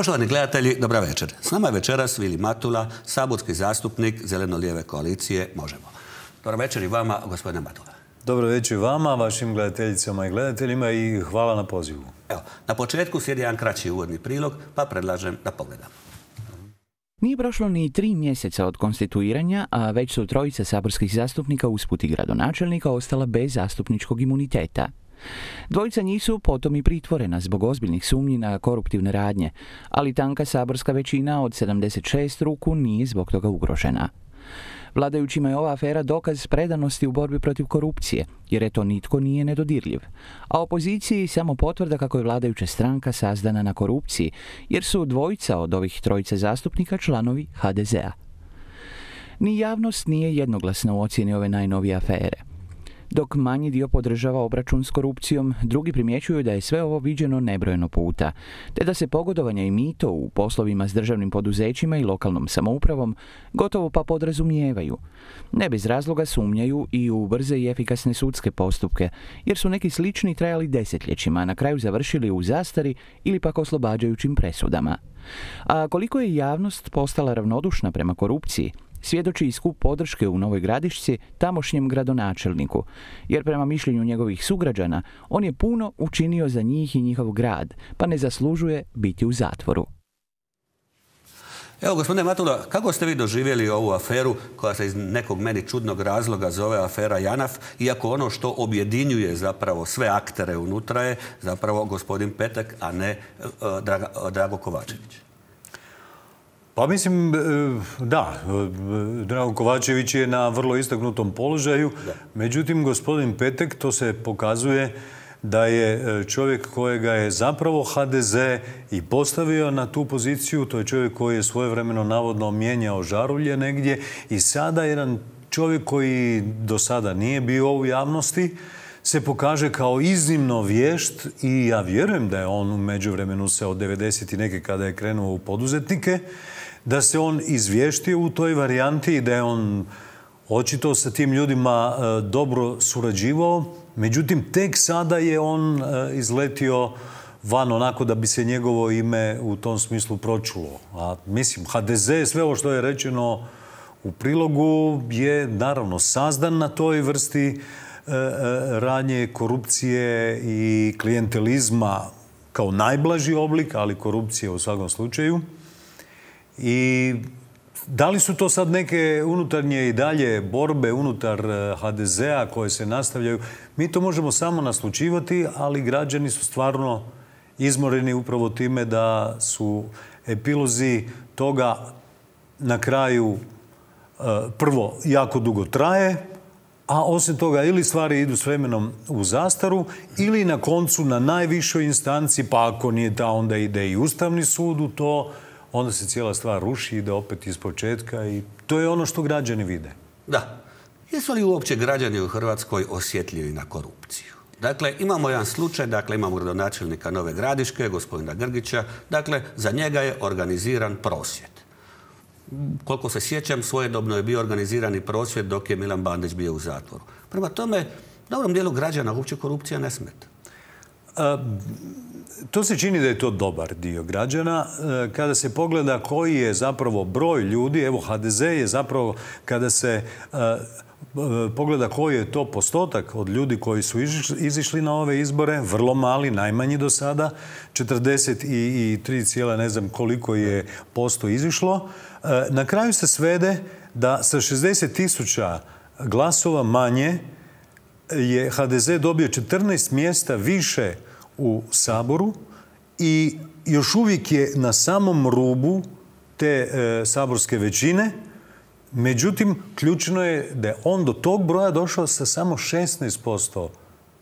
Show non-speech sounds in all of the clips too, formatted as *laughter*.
Poštovani gledatelji, dobra večer. S nama je večeras Vili Matula, saborski zastupnik Zeleno-lijeve koalicije Možemo. Dobra večer i vama, gospodine Matula. Dobro večer vama, vašim gledateljicama i gledateljima i hvala na pozivu. Evo, na početku slijedi jedan kraći uvodni prilog, pa predlažem da pogledamo. Nije prošlo ni tri mjeseca od konstituiranja, a već su trojica saborskih zastupnika usput i gradonačelnika ostala bez zastupničkog imuniteta. Dvojica njih su potom i pritvorena zbog ozbiljnih sumnji na koruptivne radnje, ali tanka saborska većina od 76 ruku nije zbog toga ugrožena. Vladajućima je ova afera dokaz predanosti u borbi protiv korupcije, jer eto nitko nije nedodirljiv. A opoziciji samo potvrda kako je vladajuća stranka sazdana na korupciji, jer su dvojica od ovih trojice zastupnika članovi HDZ-a. Ni javnost nije jednoglasna u ocjeni ove najnovije afere. Dok manji dio podržava obračun s korupcijom, drugi primjećuju da je sve ovo viđeno nebrojeno puta, te da se pogodovanja i mito u poslovima s državnim poduzećima i lokalnom samoupravom gotovo pa podrazumijevaju. Ne bez razloga sumnjaju i u brze i efikasne sudske postupke, jer su neki slični trajali desetljećima, a na kraju završili u zastari ili pak oslobađajućim presudama. A koliko je javnost postala ravnodušna prema korupciji, svjedoči i skup podrške u Novoj Gradišci tamošnjem gradonačelniku, jer prema mišljenju njegovih sugrađana on je puno učinio za njih i njihov grad, pa ne zaslužuje biti u zatvoru. Evo, gospodine Matula, kako ste vi doživjeli ovu aferu koja se iz nekog meni čudnog razloga zove afera Janaf, iako ono što objedinjuje zapravo sve aktere unutra je zapravo gospodin Petak, a ne e, Drago Kovačević? Pa mislim, e, da, e, Drago Kovačević je na vrlo istaknutom položaju, međutim, gospodin Petek, to se pokazuje da je e, čovjek kojega je zapravo HDZ i postavio na tu poziciju, to je čovjek koji je svojevremeno navodno mijenjao žarulje negdje i sada jedan čovjek koji do sada nije bio u javnosti, se pokaže kao iznimno vješt i ja vjerujem da je on u međuvremenu se od 90. neke kada je krenuo u poduzetnike, da se on izvještio u toj varijanti i da je on očito sa tim ljudima e, dobro surađivao. Međutim, tek sada je on e, izletio van onako da bi se njegovo ime u tom smislu pročulo. A mislim, HDZ, sve ovo što je rečeno u prilogu je naravno sazdan na toj vrsti e, ranje korupcije i klijentelizma kao najblaži oblik, ali korupcije u svakom slučaju. I da li su to sad neke unutarnje i dalje borbe unutar eh, HDZ-a koje se nastavljaju? Mi to možemo samo naslučivati, ali građani su stvarno izmoreni upravo time da su epilozi toga na kraju eh, prvo jako dugo traje, a osim toga ili stvari idu s vremenom u zastaru ili na koncu na najvišoj instanci, pa ako nije ta onda ide i Ustavni sud u to, onda se cijela stvar ruši, ide opet iz početka i to je ono što građani vide. Da. Jesu li uopće građani u Hrvatskoj osjetljivi na korupciju? Dakle, imamo jedan slučaj, dakle, imamo gradonačelnika Nove Gradiške, gospodina Grgića, dakle, za njega je organiziran prosvjed. Koliko se sjećam, svojedobno je bio organizirani prosvjed dok je Milan Bandić bio u zatvoru. Prema tome, dobrom dijelu građana uopće korupcija ne smeta. To se čini da je to dobar dio građana. E, kada se pogleda koji je zapravo broj ljudi, evo HDZ je zapravo kada se e, pogleda koji je to postotak od ljudi koji su izišli na ove izbore, vrlo mali, najmanji do sada, 43, ne znam koliko je posto izišlo. E, na kraju se svede da sa 60 tisuća glasova manje je HDZ dobio 14 mjesta više u Saboru i još uvijek je na samom rubu te e, saborske većine. Međutim, ključno je da je on do tog broja došao sa samo 16%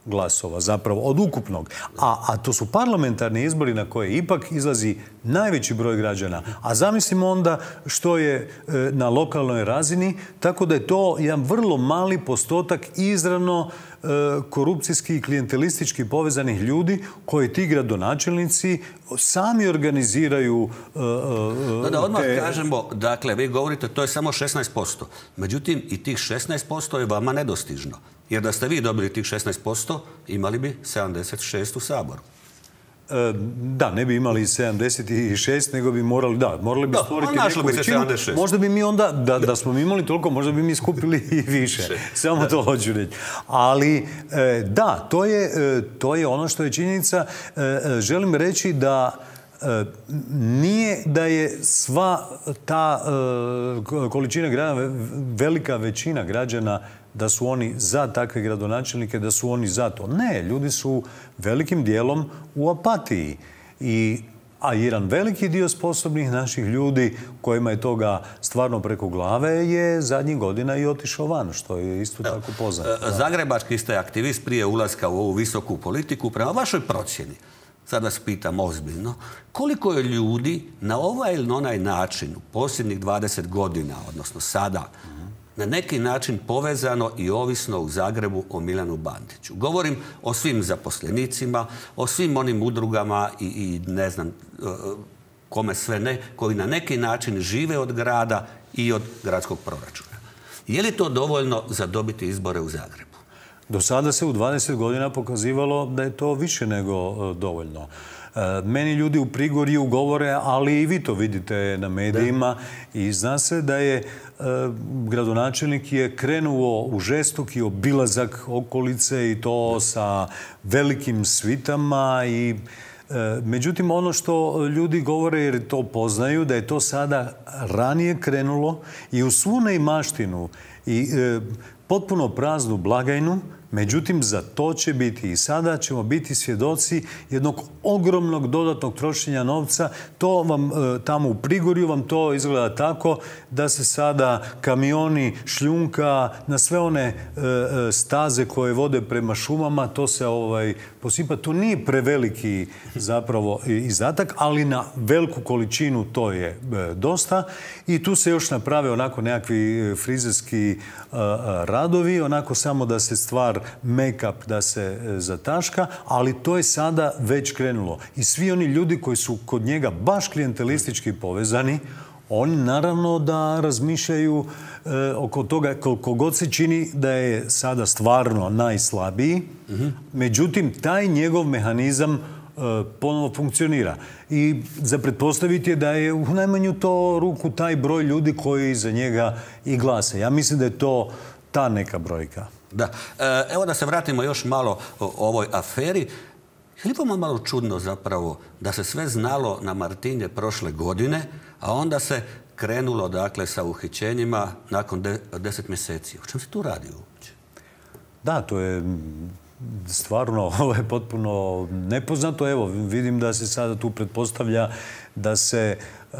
glasova, zapravo od ukupnog. A, a to su parlamentarni izbori na koje ipak izlazi najveći broj građana. A zamislimo onda što je e, na lokalnoj razini, tako da je to jedan vrlo mali postotak izravno korupcijski i klijentelistički povezanih ljudi koji ti gradonačelnici sami organiziraju e, da, odmah kažemo, dakle, vi govorite to je samo 16%. Međutim, i tih 16% je vama nedostižno. Jer da ste vi dobili tih 16%, imali bi 76 u Saboru. E, da, ne bi imali 76, nego bi morali, da, morali bi stvoriti neku većinu. Možda bi mi onda, da, da smo mi imali toliko, možda bi mi skupili i više. Samo to hoću reći. Ali, e, da, to je, e, to je ono što je činjenica. Želim reći da nije da je sva ta količina građana, velika većina građana da su oni za takve gradonačelnike, da su oni za to. Ne, ljudi su velikim dijelom u apatiji. I a jedan veliki dio sposobnih naših ljudi kojima je toga stvarno preko glave je zadnjih godina i otišao van, što je isto tako poznato. E, zagrebački ste aktivist prije ulaska u ovu visoku politiku. Prema vašoj procjeni, sad vas pitam ozbiljno, koliko je ljudi na ovaj ili na onaj način u posljednjih 20 godina, odnosno sada, na neki način povezano i ovisno u Zagrebu o Milanu Bandiću. Govorim o svim zaposlenicima, o svim onim udrugama i, i ne znam e, kome sve ne, koji na neki način žive od grada i od gradskog proračuna. Je li to dovoljno za dobiti izbore u Zagrebu? Do sada se u 20 godina pokazivalo da je to više nego e, dovoljno. E, meni ljudi u Prigorju govore, ali i vi to vidite na medijima i zna se da je gradonačelnik je krenuo u žestoki obilazak okolice i to sa velikim svitama i e, Međutim, ono što ljudi govore jer to poznaju, da je to sada ranije krenulo i u svu neimaštinu i potpuno praznu blagajnu Međutim, za to će biti i sada ćemo biti svjedoci jednog ogromnog dodatnog trošenja novca. To vam e, tamo u Prigorju vam to izgleda tako da se sada kamioni šljunka na sve one e, e, staze koje vode prema šumama, to se ovaj posipa. To nije preveliki zapravo izdatak, ali na veliku količinu to je dosta. I tu se još naprave onako nekakvi frizerski radovi, onako samo da se stvar make-up da se e, zataška, ali to je sada već krenulo. I svi oni ljudi koji su kod njega baš klijentelistički povezani, oni naravno da razmišljaju e, oko toga koliko god se čini da je sada stvarno najslabiji. Međutim, taj njegov mehanizam e, ponovo funkcionira. I za pretpostaviti je da je u najmanju to ruku taj broj ljudi koji za njega i glase. Ja mislim da je to ta neka brojka. Da. E, evo da se vratimo još malo o ovoj aferi. Je li vama malo čudno zapravo da se sve znalo na Martinje prošle godine, a onda se krenulo dakle sa uhićenjima nakon deset mjeseci? O čem se tu radi uopće? Da, to je stvarno *laughs* ovo je potpuno nepoznato. Evo, vidim da se sada tu pretpostavlja da se e,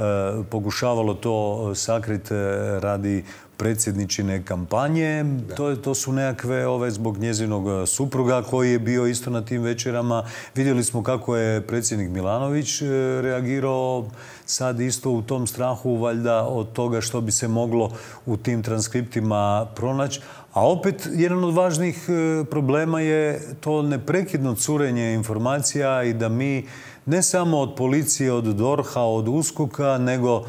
pokušavalo to sakriti radi predsjedničine kampanje. To, to su nekakve ove zbog njezinog e, supruga koji je bio isto na tim večerama. Vidjeli smo kako je predsjednik Milanović e, reagirao sad isto u tom strahu valjda od toga što bi se moglo u tim transkriptima pronaći. A opet, jedan od važnih e, problema je to neprekidno curenje informacija i da mi ne samo od policije, od DORHA, od USKOKA, nego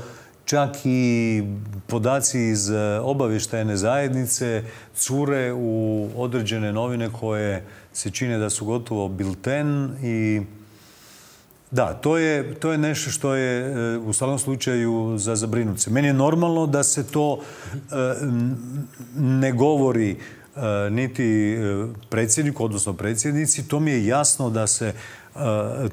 čak i podaci iz e, obavještajne zajednice cure u određene novine koje se čine da su gotovo bilten i da, to je, to je nešto što je e, u svakom slučaju za zabrinuti Meni je normalno da se to e, ne govori niti predsjedniku, odnosno predsjednici. To mi je jasno da se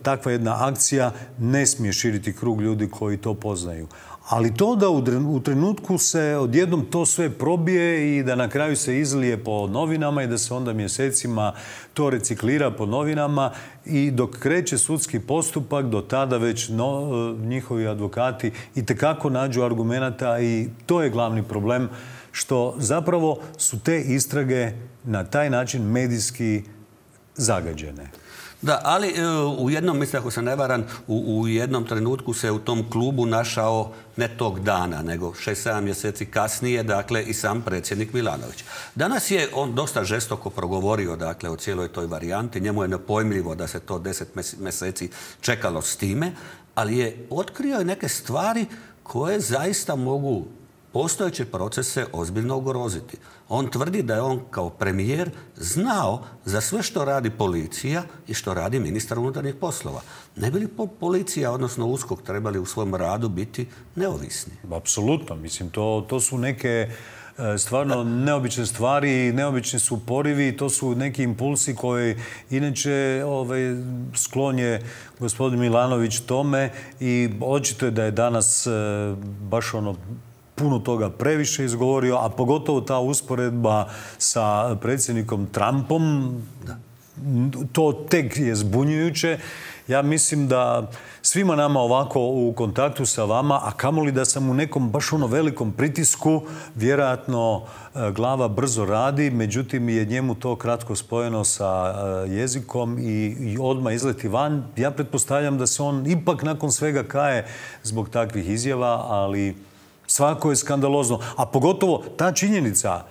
takva jedna akcija ne smije širiti krug ljudi koji to poznaju. Ali to da u trenutku se odjednom to sve probije i da na kraju se izlije po novinama i da se onda mjesecima to reciklira po novinama i dok kreće sudski postupak, do tada već njihovi advokati i tekako nađu argumenata i to je glavni problem što zapravo su te istrage na taj način medijski zagađene. Da, ali e, u jednom, mislim ako se ne varam, u, jednom trenutku se u tom klubu našao ne tog dana, nego šest, sedam mjeseci kasnije, dakle, i sam predsjednik Milanović. Danas je on dosta žestoko progovorio, dakle, o cijeloj toj varijanti. Njemu je nepojmljivo da se to deset mjeseci čekalo s time, ali je otkrio neke stvari koje zaista mogu postojeće procese ozbiljno ugroziti. On tvrdi da je on kao premijer znao za sve što radi policija i što radi ministar unutarnjih poslova. Ne bi li policija, odnosno USKOK, trebali u svom radu biti neovisni? Apsolutno. Mislim, to, to su neke E, stvarno neobične stvari, neobični su porivi, to su neki impulsi koji inače ovaj, sklonje gospodin Milanović tome i očito je da je danas e, baš ono puno toga previše izgovorio, a pogotovo ta usporedba sa predsjednikom Trumpom, to tek je zbunjujuće. Ja mislim da svima nama ovako u kontaktu sa vama, a kamoli da sam u nekom baš ono velikom pritisku, vjerojatno e, glava brzo radi, međutim je njemu to kratko spojeno sa e, jezikom i, odmah izleti van. Ja pretpostavljam da se on ipak nakon svega kaje zbog takvih izjava, ali svako je skandalozno. A pogotovo ta činjenica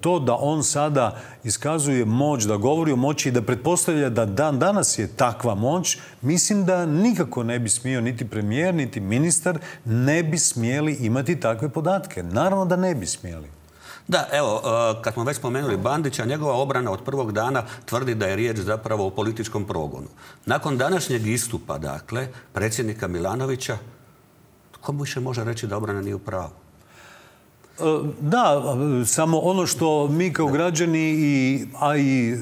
to da on sada iskazuje moć, da govori o moći i da pretpostavlja da dan danas je takva moć, mislim da nikako ne bi smio niti premijer, niti ministar ne bi smjeli imati takve podatke. Naravno da ne bi smjeli. Da, evo, e, kad smo već spomenuli Bandića, njegova obrana od prvog dana tvrdi da je riječ zapravo o političkom progonu. Nakon današnjeg istupa, dakle, predsjednika Milanovića, mu više može reći da obrana nije u pravu? E, da, samo ono što mi kao građani, i, a i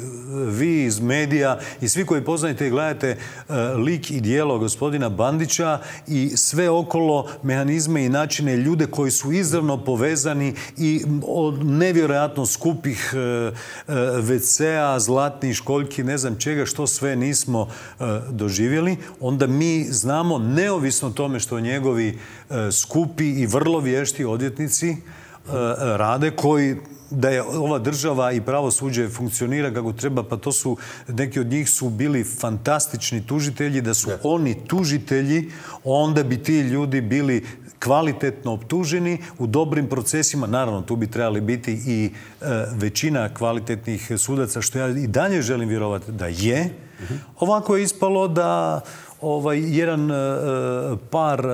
vi iz medija i svi koji poznajete i gledate e, lik i dijelo gospodina Bandića i sve okolo mehanizme i načine ljude koji su izravno povezani i od nevjerojatno skupih e, WC-a, zlatnih školjki, ne znam čega, što sve nismo doživjeli, onda mi znamo, neovisno tome što njegovi skupi i vrlo vješti odvjetnici E, rade koji da je ova država i pravosuđe funkcionira kako treba, pa to su, neki od njih su bili fantastični tužitelji, da su oni tužitelji, onda bi ti ljudi bili kvalitetno optuženi u dobrim procesima. Naravno, tu bi trebali biti i e, većina kvalitetnih sudaca, što ja i dalje želim vjerovati da je. Ovako je ispalo da ovaj, jedan e, par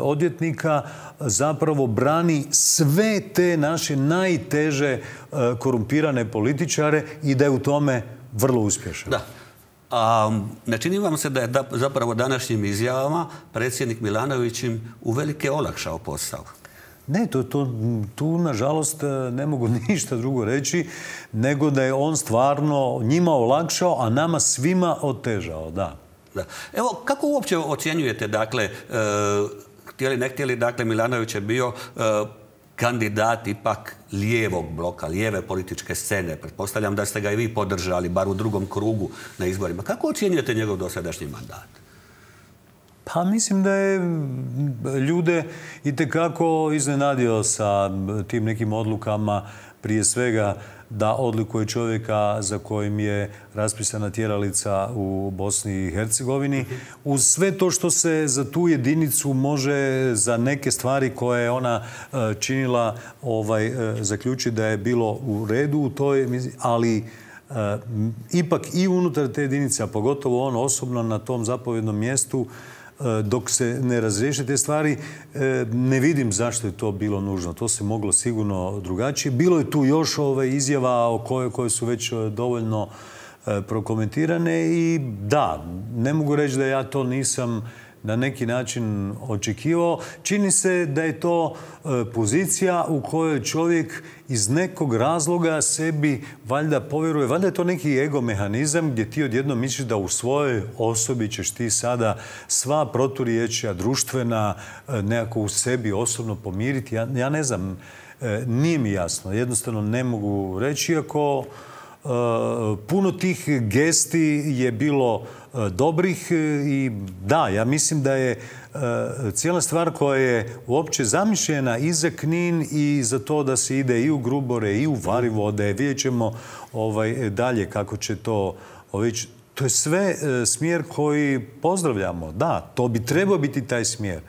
odvjetnika zapravo brani sve te naše najteže e, korumpirane političare i da je u tome vrlo uspješan. Da. A, ne čini vam se da je zapravo današnjim izjavama predsjednik Milanović im uvelike olakšao posao? Ne, to, to, tu nažalost e, ne mogu *laughs* ništa drugo reći nego da je on stvarno njima olakšao, a nama svima otežao, da. Evo, kako uopće ocjenjujete, dakle, e, htjeli ne htjeli, dakle Milanović je bio e, kandidat ipak lijevog bloka, lijeve političke scene. Pretpostavljam da ste ga i vi podržali, bar u drugom krugu na izborima. Kako ocjenjujete njegov dosadašnji mandat? Pa mislim da je ljude i tekako iznenadio sa tim nekim odlukama prije svega da odlikuje čovjeka za kojim je raspisana tjeralica u Bosni i Hercegovini. Uz sve to što se za tu jedinicu može za neke stvari koje je ona e, činila ovaj, e, zaključiti da je bilo u redu u toj, ali e, ipak i unutar te jedinice, a pogotovo on osobno na tom zapovjednom mjestu, dok se ne razriješe te stvari, e, ne vidim zašto je to bilo nužno. To se moglo sigurno drugačije. Bilo je tu još ove izjava o koje, koje su već e, dovoljno prokomentirane i da, ne mogu reći da ja to nisam na neki način očekivao. Čini se da je to e, pozicija u kojoj čovjek iz nekog razloga sebi valjda povjeruje, valjda je to neki ego mehanizam gdje ti odjedno misliš da u svojoj osobi ćeš ti sada sva proturječja društvena e, nekako u sebi osobno pomiriti. Ja, ja ne znam, e, nije mi jasno. Jednostavno ne mogu reći, iako puno tih gesti je bilo E, dobrih i da, ja mislim da je e, cijela stvar koja je uopće zamišljena i za Knin i za to da se ide i u Grubore i u Varivode. Vidjet ćemo ovaj, dalje kako će to ovići. To je sve smjer koji pozdravljamo. Da, to bi trebao biti taj smjer.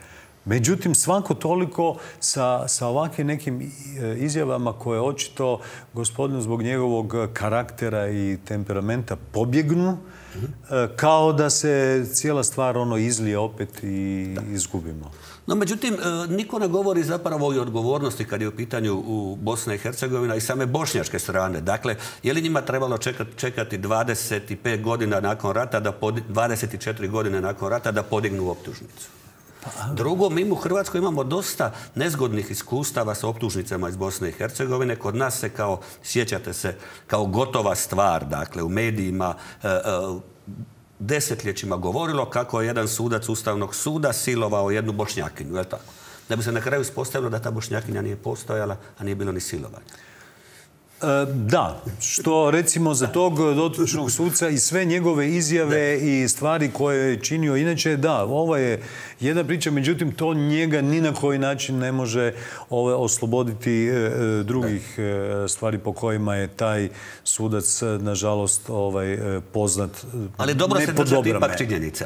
Međutim, svako toliko sa, sa ovakvim nekim e, izjavama koje očito gospodinu zbog njegovog karaktera i temperamenta pobjegnu, e, kao da se cijela stvar ono izlije opet i izgubimo. No, međutim, e, niko ne govori zapravo i odgovornosti kad je u pitanju u Bosna i Hercegovina i same bošnjačke strane. Dakle, je li njima trebalo čekati, čekati 25 godina nakon rata, da 24 godine nakon rata da podignu optužnicu? Drugo, mi u Hrvatskoj imamo dosta nezgodnih iskustava sa optužnicama iz Bosne i Hercegovine. Kod nas se kao, sjećate se, kao gotova stvar, dakle, u medijima e, e, desetljećima govorilo kako je jedan sudac Ustavnog suda silovao jednu bošnjakinju, je tako? Da bi se na kraju ispostavilo da ta bošnjakinja nije postojala, a nije bilo ni silovanja. E, da, što recimo za tog dotičnog suca i sve njegove izjave i stvari koje je činio inače, da, ovo je jedna priča, međutim to njega ni na koji način ne može ove, osloboditi e, e, drugih stvari po kojima je taj sudac nažalost ovaj, poznat. Ali dobro se držati ipak činjenice.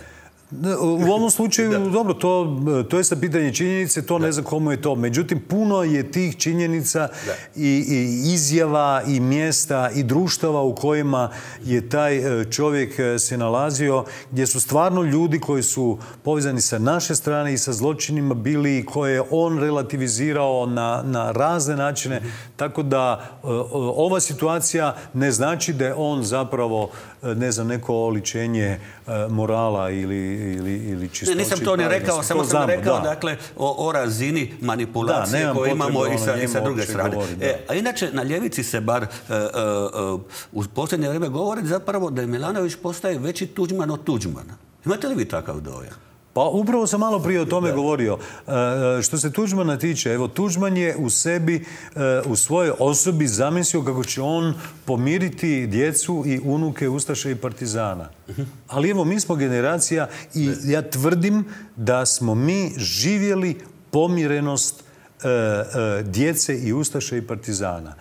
U ovom slučaju, dobro, to, to je sa pitanje činjenice, to ne znam komu je to. Međutim, puno je tih činjenica i, izjava i mjesta i društava u kojima je taj e, čovjek e, se nalazio, gdje su stvarno ljudi koji su povezani sa naše strane i sa zločinima bili i koje je on relativizirao na, na razne načine. Tako da e, ova situacija ne znači da je on zapravo ne znam, neko oličenje morala ili ili, ili Ne, nisam to ni rekao, samo sam rekao dakle, o, razini manipulacije koje imamo i sa, i sa druge strane. E, a inače, na ljevici se bar uh, uh, u posljednje vrijeme govori zapravo da je Milanović postaje veći tuđman od tuđmana. Imate li vi takav dojam? Pa upravo sam malo prije o tome govorio. E, što se Tuđmana tiče, evo Tuđman je u sebi, e, u svojoj osobi zamislio kako će on pomiriti djecu i unuke Ustaše i Partizana. Ali evo, mi smo generacija i ja tvrdim da smo mi živjeli pomirenost e, djece i Ustaše i Partizana.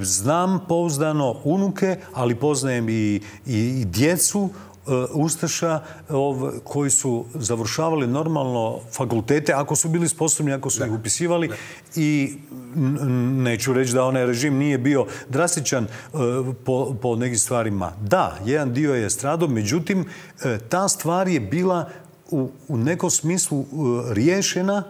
Znam pouzdano unuke, ali poznajem i, i djecu E, Ustaša koji su završavali normalno fakultete, ako su bili sposobni, ako su ih upisivali i neću reći da onaj režim nije bio drastičan e, po, nekim stvarima. Da, jedan dio je stradao, međutim, e, ta stvar je bila u, nekom smislu riješena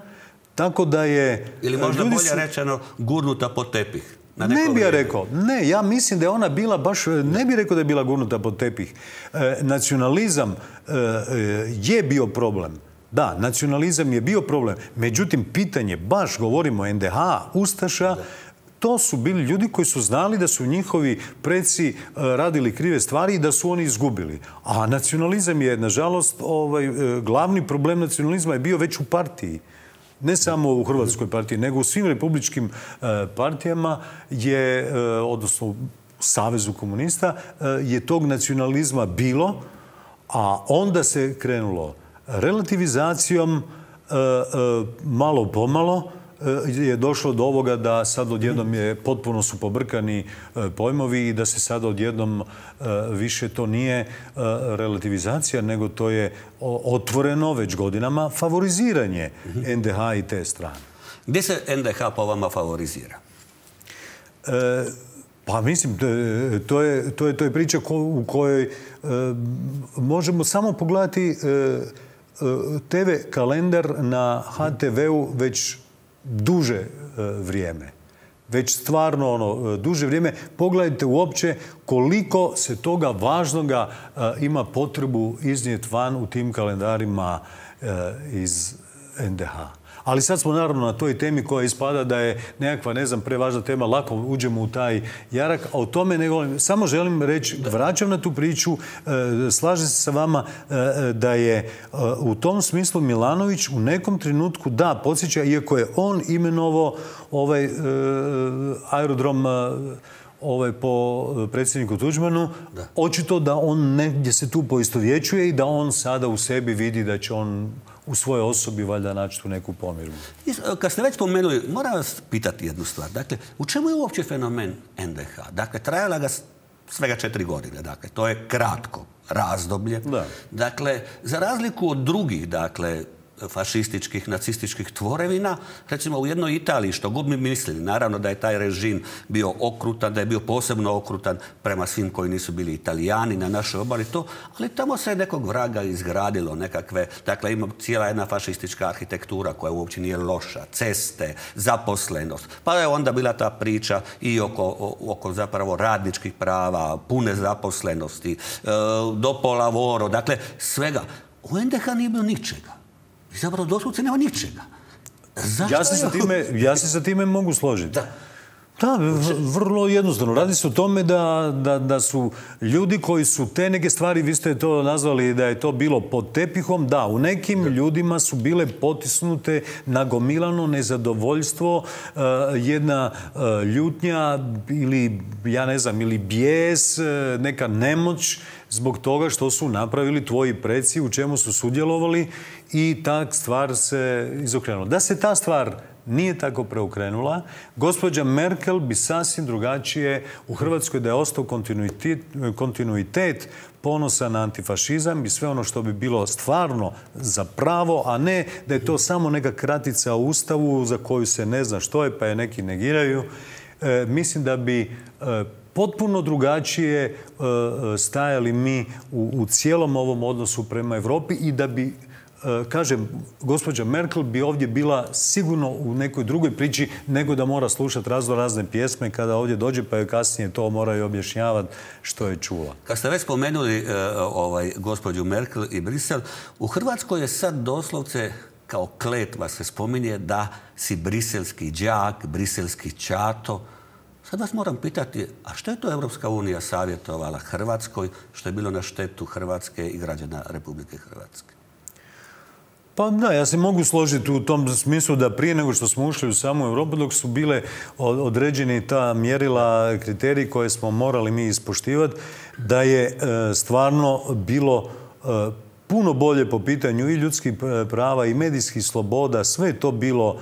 tako da je... Ili možda bolje rečeno gurnuta po tepih ne bi ja rekao. Ne, ja mislim da je ona bila baš, ne bi rekao da je bila gurnuta pod tepih. E, nacionalizam e, e, je bio problem. Da, nacionalizam je bio problem. Međutim, pitanje, baš govorimo o NDH, Ustaša, to su bili ljudi koji su znali da su njihovi preci radili krive stvari i da su oni izgubili. A nacionalizam je, nažalost, ovaj, glavni problem nacionalizma je bio već u partiji ne samo u Hrvatskoj partiji, nego u svim republičkim e, partijama je, e, odnosno u Savezu komunista, e, je tog nacionalizma bilo, a onda se krenulo relativizacijom malo pomalo, je došlo do ovoga da sad odjednom je potpuno su pobrkani e, pojmovi i da se sad odjednom e, više to nije e, relativizacija, nego to je otvoreno već godinama favoriziranje NDH i te strane. Gdje se NDH po vama favorizira? Pa mislim, to je, to je, to je priča u kojoj možemo samo pogledati TV kalendar na HTV-u već duže e, vrijeme. Već stvarno ono, e, duže vrijeme. Pogledajte uopće koliko se toga važnoga e, ima potrebu iznijeti van u tim kalendarima iz NDH. Ali sad smo naravno na toj temi koja ispada da je nekakva, ne znam, prevažna tema, lako uđemo u taj jarak, a o tome ne govorim. Samo želim reći, vraćam na tu priču, e, slažem se sa vama e, da je e, u tom smislu Milanović u nekom trenutku, da, podsjeća, iako je on imenovo ovaj aerodrom ovaj, po predsjedniku Tuđmanu, očito da on negdje se tu poistovjećuje i da on sada u sebi vidi da će on u svojoj osobi valjda naći tu neku pomirbu. Kad ste već spomenuli, moram vas pitati jednu stvar. Dakle, u čemu je uopće fenomen NDH? Dakle, trajala ga svega četiri godine. Dakle, to je kratko razdoblje. Dakle, za razliku od drugih, dakle, fašističkih, nacističkih tvorevina, recimo u jednoj Italiji, što god mi mislili, naravno da je taj režim bio okrutan, da je bio posebno okrutan prema svim koji nisu bili italijani na našoj obali to, ali tamo se je nekog vraga izgradilo nekakve, dakle ima cijela jedna fašistička arhitektura koja uopće nije loša, ceste, zaposlenost, pa je onda bila ta priča i oko, oko zapravo radničkih prava, pune zaposlenosti, e, do pola voro, dakle svega. U NDH nije bilo ničega. I zapravo doslovce nema ničega. ja se, sa time, ja se sa time mogu složiti. Da. Da, vrlo jednostavno. Radi se o tome da, da, da, su ljudi koji su te neke stvari, vi ste to nazvali da je to bilo pod tepihom, da, u nekim ljudima su bile potisnute nagomilano nezadovoljstvo, eh, jedna uh, ljutnja ili, ja ne znam, ili bijes, eh, neka nemoć zbog toga što su napravili tvoji preci, u čemu su sudjelovali i ta stvar se izokrenula. Da se ta stvar nije tako preokrenula, gospođa Merkel bi sasvim drugačije u Hrvatskoj da je ostao kontinuitet, ponosa na antifašizam i sve ono što bi bilo stvarno za pravo, a ne da je to samo neka kratica u Ustavu za koju se ne zna što je, pa je neki negiraju. E, mislim da bi e, potpuno drugačije e, stajali mi u, u cijelom ovom odnosu prema Europi i da bi E, kažem, gospođa Merkel bi ovdje bila sigurno u nekoj drugoj priči nego da mora slušati razno razne pjesme kada ovdje dođe pa joj kasnije to mora i objašnjavati što je čula. Kad ste već spomenuli e, ovaj, gospođu Merkel i Brisel, u Hrvatskoj je sad doslovce kao kletva se spominje da si briselski đak, briselski čato. Sad vas moram pitati, a što je to Europska unija savjetovala Hrvatskoj, što je bilo na štetu Hrvatske i građana Republike Hrvatske? Pa da, ja se mogu složiti u tom smislu da prije nego što smo ušli u samu Europu, dok su bile određeni ta mjerila, kriteriji koje smo morali mi ispoštivati, da je e, stvarno bilo e, puno bolje po pitanju i ljudskih e, prava i medijskih sloboda, sve je to bilo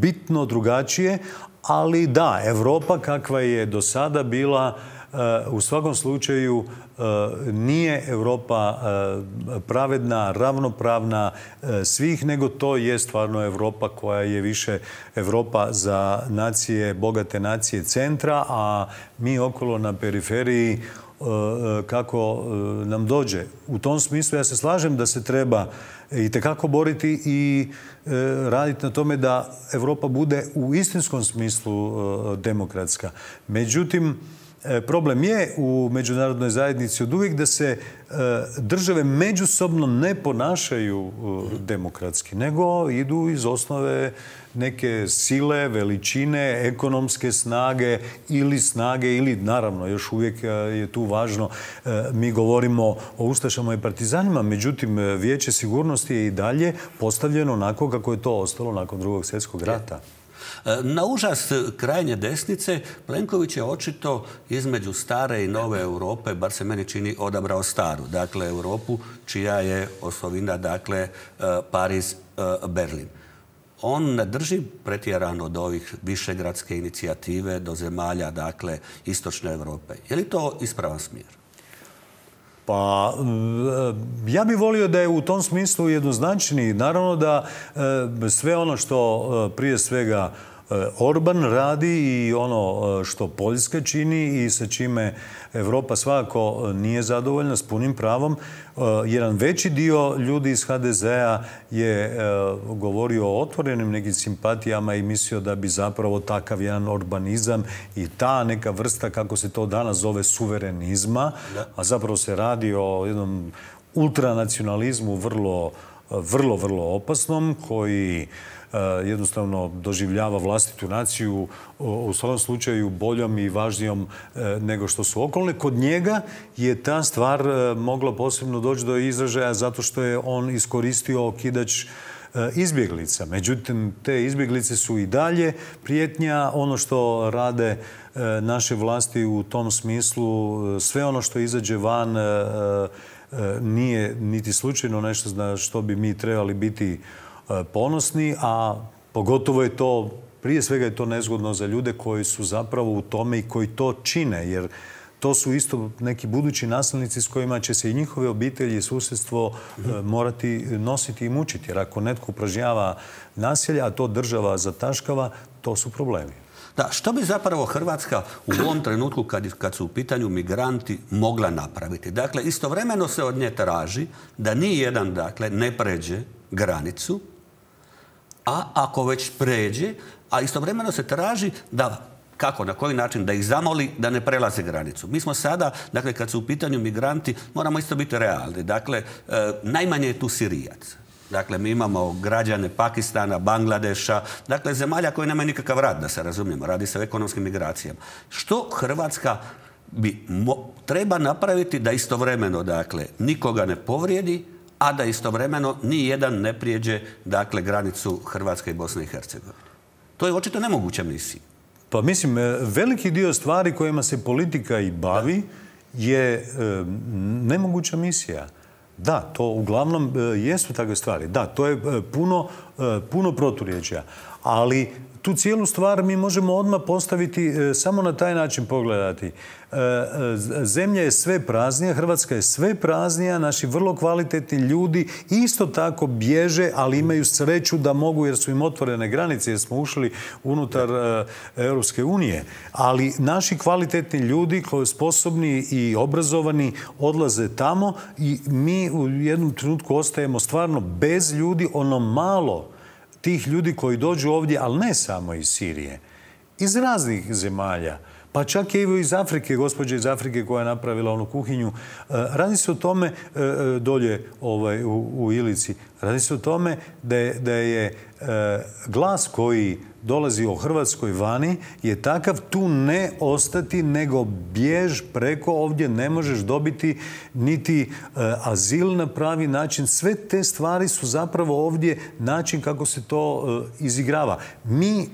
bitno drugačije, ali da, Europa kakva je do sada bila, u svakom slučaju E, nije Europa e, pravedna, ravnopravna e, svih, nego to je stvarno Europa koja je više Europa za nacije, bogate nacije centra, a mi okolo na periferiji kako nam dođe. U tom smislu ja se slažem da se treba i tekako boriti i raditi na tome da Europa bude u istinskom smislu demokratska. Međutim, E, problem je u međunarodnoj zajednici od uvijek da se e, države međusobno ne ponašaju e, demokratski, nego idu iz osnove neke sile, veličine, ekonomske snage ili snage ili naravno još uvijek je tu važno mi govorimo o ustašama i partizanima, međutim vijeće sigurnosti je i dalje postavljeno onako kako je to ostalo nakon drugog svjetskog rata. E, na užas krajnje desnice Plenković je očito između stare i nove Europe, bar se meni čini, odabrao staru. Dakle, Europu čija je osovina, dakle, e, Pariz, e, Berlin. On ne drži pretjerano od ovih višegradske inicijative do zemalja, dakle, istočne Europe. Je li to ispravan smjer? Pa, ja bih volio da je u tom smislu jednoznačni. Naravno da sve ono što prije svega Orban radi i ono e, što Poljska čini i sa čime Europa svakako nije zadovoljna s punim pravom. E, jedan veći dio ljudi iz HDZ-a je govorio o otvorenim nekim simpatijama i mislio da bi zapravo takav jedan orbanizam i ta neka vrsta, kako se to danas zove, suverenizma, a zapravo se radi o jednom ultranacionalizmu vrlo, vrlo, vrlo opasnom koji E, jednostavno doživljava vlastitu naciju u svakom slučaju boljom i važnijom e, nego što su okolne. Kod njega je ta stvar e, mogla posebno doći do izražaja zato što je on iskoristio okidač izbjeglica. Međutim, te izbjeglice su i dalje prijetnja. Ono što rade naše vlasti u tom smislu, sve ono što izađe van nije niti slučajno nešto što bi mi trebali biti E, ponosni, a pogotovo je to, prije svega je to nezgodno za ljude koji su zapravo u tome i koji to čine, jer to su isto neki budući nasilnici s kojima će se i njihove obitelji i susjedstvo e, morati nositi i mučiti. Jer ako netko upražnjava nasilje, a to država zataškava, to su problemi. Da, što bi zapravo Hrvatska u ovom trenutku kad, kad su u pitanju migranti mogla napraviti? Dakle, istovremeno se od nje traži da ni jedan dakle, ne pređe granicu, a ako već pređe, a istovremeno se traži da kako, na koji način, da ih zamoli da ne prelaze granicu. Mi smo sada, dakle, kad su u pitanju migranti, moramo isto biti realni. Dakle, e, najmanje je tu Sirijac. Dakle, mi imamo građane Pakistana, Bangladeša, dakle, zemalja koje nemaju nikakav rad, da se razumijemo. Radi se o ekonomskim migracijama. Što Hrvatska bi treba napraviti da istovremeno, dakle, nikoga ne povrijedi, a da istovremeno ni jedan ne prijeđe, dakle, granicu Hrvatske i Bosne i Hercegovine. To je očito nemoguća misija. Pa mislim, e, veliki dio stvari kojima se politika i bavi je e, nemoguća misija. Da, to uglavnom e, jesu takve stvari. Da, to je puno, puno proturječja. Ali tu cijelu stvar mi možemo odmah postaviti samo na taj način pogledati. E, e, zemlja je sve praznija, Hrvatska je sve praznija, naši vrlo kvalitetni ljudi isto tako bježe, ali imaju sreću da mogu jer su im otvorene granice, jer smo ušli unutar e, Europske unije. Ali naši kvalitetni ljudi koji sposobni i obrazovani odlaze tamo i mi u jednom trenutku ostajemo stvarno bez ljudi, ono malo tih ljudi koji dođu ovdje, ali ne samo iz Sirije, iz raznih zemalja pa čak i iz Afrike, gospođa iz Afrike koja je napravila onu kuhinju. E, radi se o tome, e, e, dolje ovaj, u, Ilici, radi se o tome da da je glas koji dolazi o Hrvatskoj vani je takav tu ne ostati nego bjež preko ovdje ne možeš dobiti niti azil na pravi način. Sve te stvari su zapravo ovdje način kako se to izigrava. Mi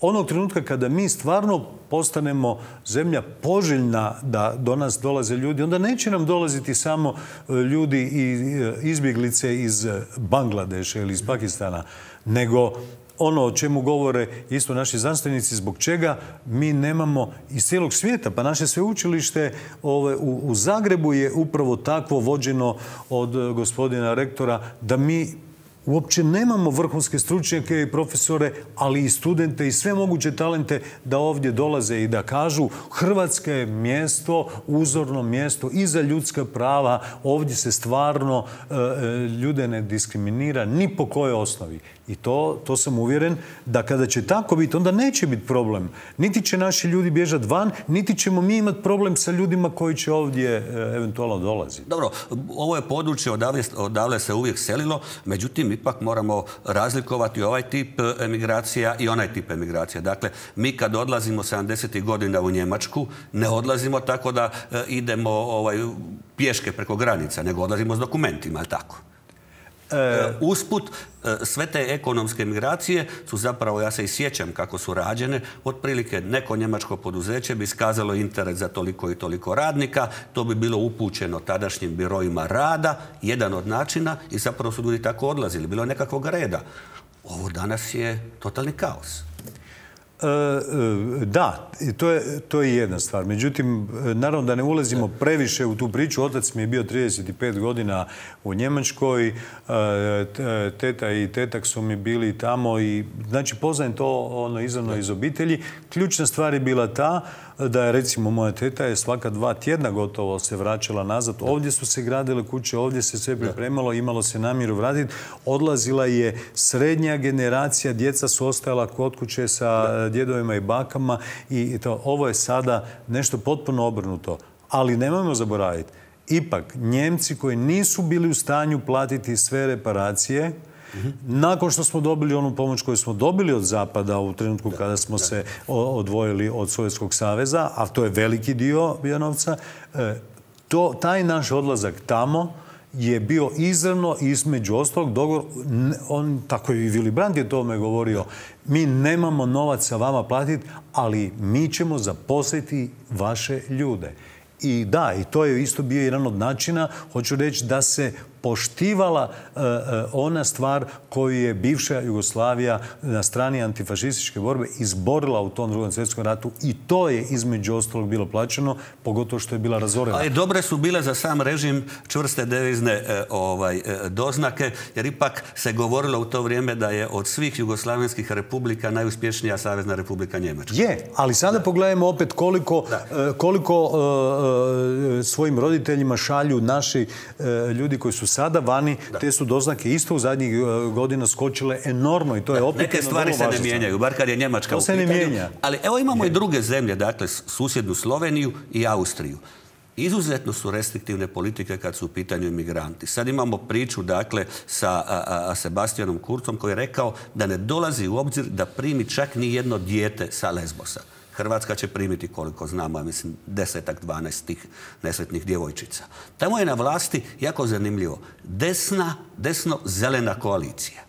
onog trenutka kada mi stvarno postanemo zemlja poželjna da do nas dolaze ljudi, onda neće nam dolaziti samo e, ljudi i e, izbjeglice iz Bangladeša ili iz Pakistana, nego ono o čemu govore isto naši znanstvenici, zbog čega mi nemamo iz cijelog svijeta. Pa naše sveučilište ove, u, u Zagrebu je upravo takvo vođeno od gospodina rektora da mi uopće nemamo vrhunske stručnjake i profesore, ali i studente i sve moguće talente da ovdje dolaze i da kažu Hrvatska je mjesto, uzorno mjesto i za ljudska prava. Ovdje se stvarno e, e, ljude ne diskriminira ni po kojoj osnovi. I to, to sam uvjeren da kada će tako biti, onda neće biti problem. Niti će naši ljudi bježati van, niti ćemo mi imati problem sa ljudima koji će ovdje e, eventualno dolaziti. Dobro, ovo je područje odavle, odavle se uvijek selilo, međutim ipak moramo razlikovati ovaj tip e, emigracija i onaj tip emigracija. Dakle, mi kad odlazimo 70. godina u Njemačku, ne odlazimo tako da e, idemo ovaj, pješke preko granica, nego odlazimo s dokumentima, tako? E, usput, e, sve te ekonomske migracije su zapravo, ja se i sjećam kako su rađene, otprilike neko njemačko poduzeće bi iskazalo interes za toliko i toliko radnika, to bi bilo upućeno tadašnjim birojima rada, jedan od načina i zapravo su ljudi tako odlazili, bilo je nekakvog reda. Ovo danas je totalni kaos. E, e, da, to je, to je jedna stvar. Međutim, naravno da ne ulazimo previše u tu priču. Otac mi je bio 35 godina u Njemačkoj. E, teta i tetak su mi bili tamo i znači poznajem to ono izravno iz obitelji. Ključna stvar je bila ta da je recimo moja teta je svaka dva tjedna gotovo se vraćala nazad. Ovdje su se gradile kuće, ovdje se sve pripremalo, imalo se namjeru vratiti. Odlazila je srednja generacija, djeca su ostajala kod kuće sa djedovima i bakama i to, ovo je sada nešto potpuno obrnuto. Ali nemojmo zaboraviti, ipak Njemci koji nisu bili u stanju platiti sve reparacije, nakon što smo dobili onu pomoć koju smo dobili od Zapada u trenutku kada smo se odvojili od Sovjetskog saveza, a to je veliki dio Bijanovca, e, to, taj naš odlazak tamo je bio izravno između ostalog dogovor, on, tako je i Willy Brandt je tome govorio, mi nemamo novaca vama platiti, ali mi ćemo zaposliti vaše ljude. I da, i to je isto bio jedan od načina, hoću reći, da se poštivala e, e, ona stvar koju je bivša Jugoslavija na strani antifašističke borbe izborila u tom drugom svjetskom ratu i to je između ostalog bilo plaćeno, pogotovo što je bila razorena. Ali dobre su bile za sam režim čvrste devizne e, ovaj, doznake, jer ipak se govorilo u to vrijeme da je od svih jugoslavenskih republika najuspješnija Savezna republika Njemačka. Je, ali sada pogledajmo opet koliko, koliko svojim roditeljima šalju naši ljudi koji su sada vani, te su doznake isto u zadnjih e, godina skočile enormno i to je opet Neke stvari se ne mijenjaju, bar kad je Njemačka to u se ne mijenja. Ali evo imamo i druge zemlje, dakle susjednu Sloveniju i Austriju. Izuzetno su restriktivne politike kad su u pitanju imigranti. Sad imamo priču, dakle, sa Sebastianom Kurcom koji je rekao da ne dolazi u obzir da primi čak ni jedno dijete sa Lesbosa. Hrvatska će primiti, koliko znamo, ja mislim, desetak, dvanaest tih nesretnih djevojčica. Tamo je na vlasti, jako zanimljivo, desna, desno-zelena koalicija.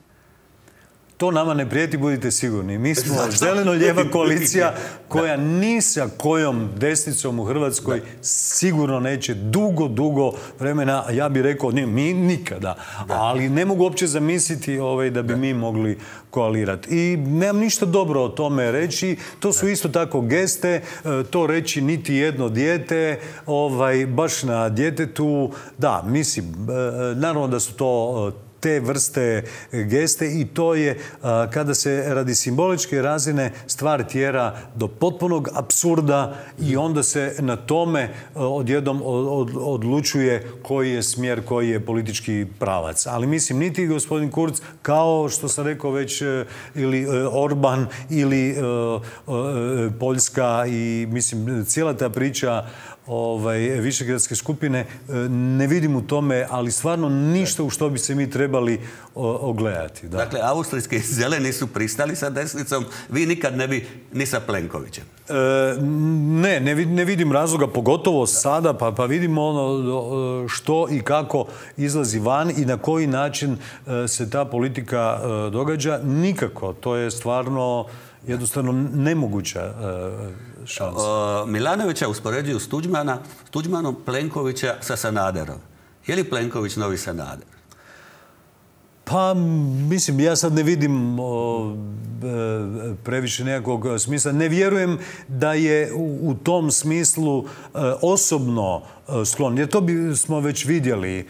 To nama ne prijeti, budite sigurni. Mi smo *laughs* zeleno-lijeva *laughs* koalicija koja ni sa kojom desnicom u Hrvatskoj sigurno neće dugo, dugo vremena, ja bih rekao, ne, mi nikada. Ali ne mogu uopće zamisliti ovaj, da bi mi mogli koalirati. I nemam ništa dobro o tome reći. To su isto tako geste, e, to reći niti jedno dijete, ovaj, baš na djetetu. Da, mislim, e, e, naravno da su to te vrste geste i to je kada se radi simboličke razine stvar tjera do potpunog apsurda i onda se na tome odjednom odlučuje koji je smjer, koji je politički pravac. Ali mislim, niti gospodin Kurz, kao što sam rekao već, e, ili e, Orban, ili e, Poljska i mislim, cijela ta priča ovaj, višegradske skupine ne vidim u tome, ali stvarno ništa u što bi se mi trebali ogledati. Da. Dakle, austrijski *laughs* zeleni su pristali sa desnicom, vi nikad ne bi ni sa Plenkovićem. E, ne, ne, vidim razloga, pogotovo sada, pa, pa vidimo ono što i kako izlazi van i na koji način e, se ta politika e, događa. Nikako, to je stvarno jednostavno nemoguća Milanovića uspoređuju s Tuđmana, Tuđmanom Plenkovića sa Sanaderom. Je li Plenković novi Sanader? Pa, mislim, ja sad ne vidim e, previše nekakvog smisla. Ne vjerujem da je u, tom smislu e, osobno sklon. Jer to bi smo već vidjeli. E,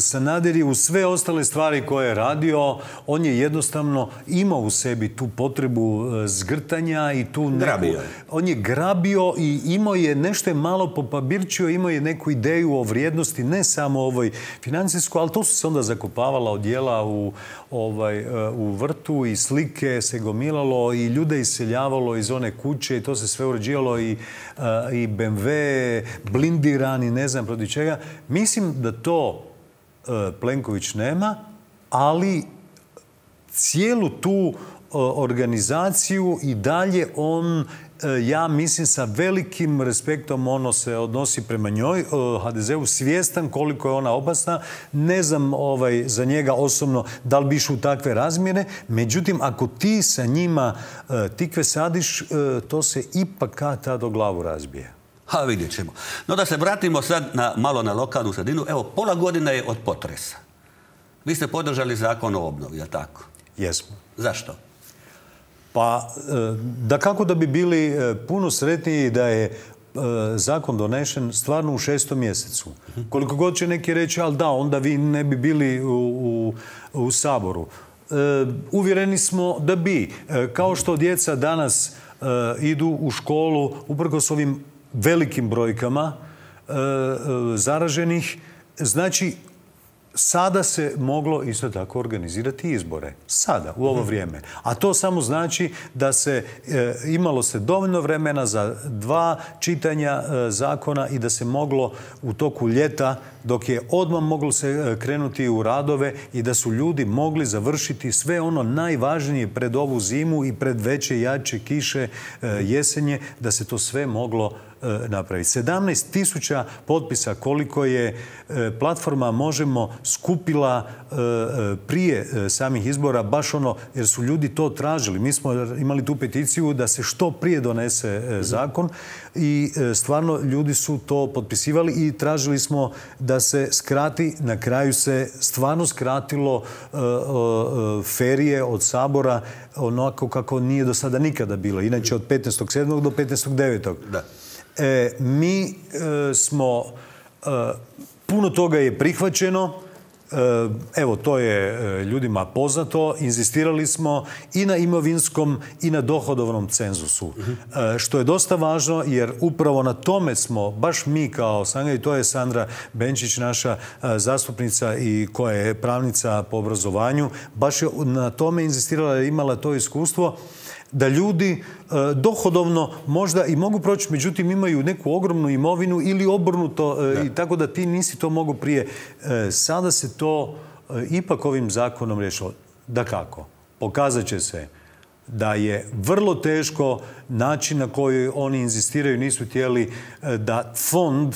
Sanader je u sve ostale stvari koje je radio, on je jednostavno imao u sebi tu potrebu e, zgrtanja i tu neku... Grabio. On je grabio i imao je nešto je malo popabirčio, imao je neku ideju o vrijednosti, ne samo ovoj financijskoj, ali to su se onda zakopavala odjela u, ovaj, u vrtu i slike se gomilalo i ljude iseljavalo iz one kuće i to se sve uređivalo i, i BMW, blindirani, ne znam protiv čega. Mislim da to Plenković nema, ali cijelu tu organizaciju i dalje on ja mislim sa velikim respektom ono se odnosi prema njoj, e, HDZ-u, svjestan koliko je ona opasna. Ne znam ovaj, za njega osobno da li bi u takve razmjere. Međutim, ako ti sa njima e, tikve sadiš, to se ipak kad tad do glavu razbije. Ha, vidjet ćemo. No da se vratimo sad na, malo na lokalnu sredinu. Evo, pola godine je od potresa. Vi ste podržali zakon o obnovi, je tako? Jesmo. Zašto? Pa, e, da kako da bi bili e, puno sretniji da je e, zakon donešen stvarno u šestom mjesecu. Koliko god će neki reći, ali da, onda vi ne bi bili u, Saboru. uvjereni smo da bi. Kao što djeca danas idu u školu uprkos ovim velikim brojkama zaraženih, znači sada se moglo isto tako organizirati izbore. Sada, u ovo mhm. vrijeme. A to samo znači da se e, imalo se dovoljno vremena za dva čitanja e, zakona i da se moglo u toku ljeta, dok je odmah moglo se e, krenuti u radove i da su ljudi mogli završiti sve ono najvažnije pred ovu zimu i pred veće jače kiše jesenje, da se to sve moglo napraviti. 17 tisuća potpisa koliko je platforma Možemo skupila prije samih izbora, baš ono, jer su ljudi to tražili. Mi smo imali tu peticiju da se što prije donese zakon i stvarno ljudi su to potpisivali i tražili smo da se skrati, na kraju se stvarno skratilo ferije od Sabora onako kako nije do sada nikada bilo. Inače od 15.7. do 15.9. Da. E, mi e, smo, e, puno toga je prihvaćeno, Evo, to je ljudima poznato. Inzistirali smo i na imovinskom i na dohodovnom cenzusu. Što je dosta važno jer upravo na tome smo, baš mi kao Sanga, i to je Sandra Benčić, naša zastupnica i koja je pravnica po obrazovanju, baš je na tome inzistirala imala to iskustvo da ljudi e, dohodovno možda i mogu proći, međutim imaju neku ogromnu imovinu ili obrnuto e, i tako da ti nisi to mogu prije. E, sada se to ipak ovim zakonom rješilo. Da kako? Pokazat će se da je vrlo teško način na koji oni inzistiraju, nisu htjeli da fond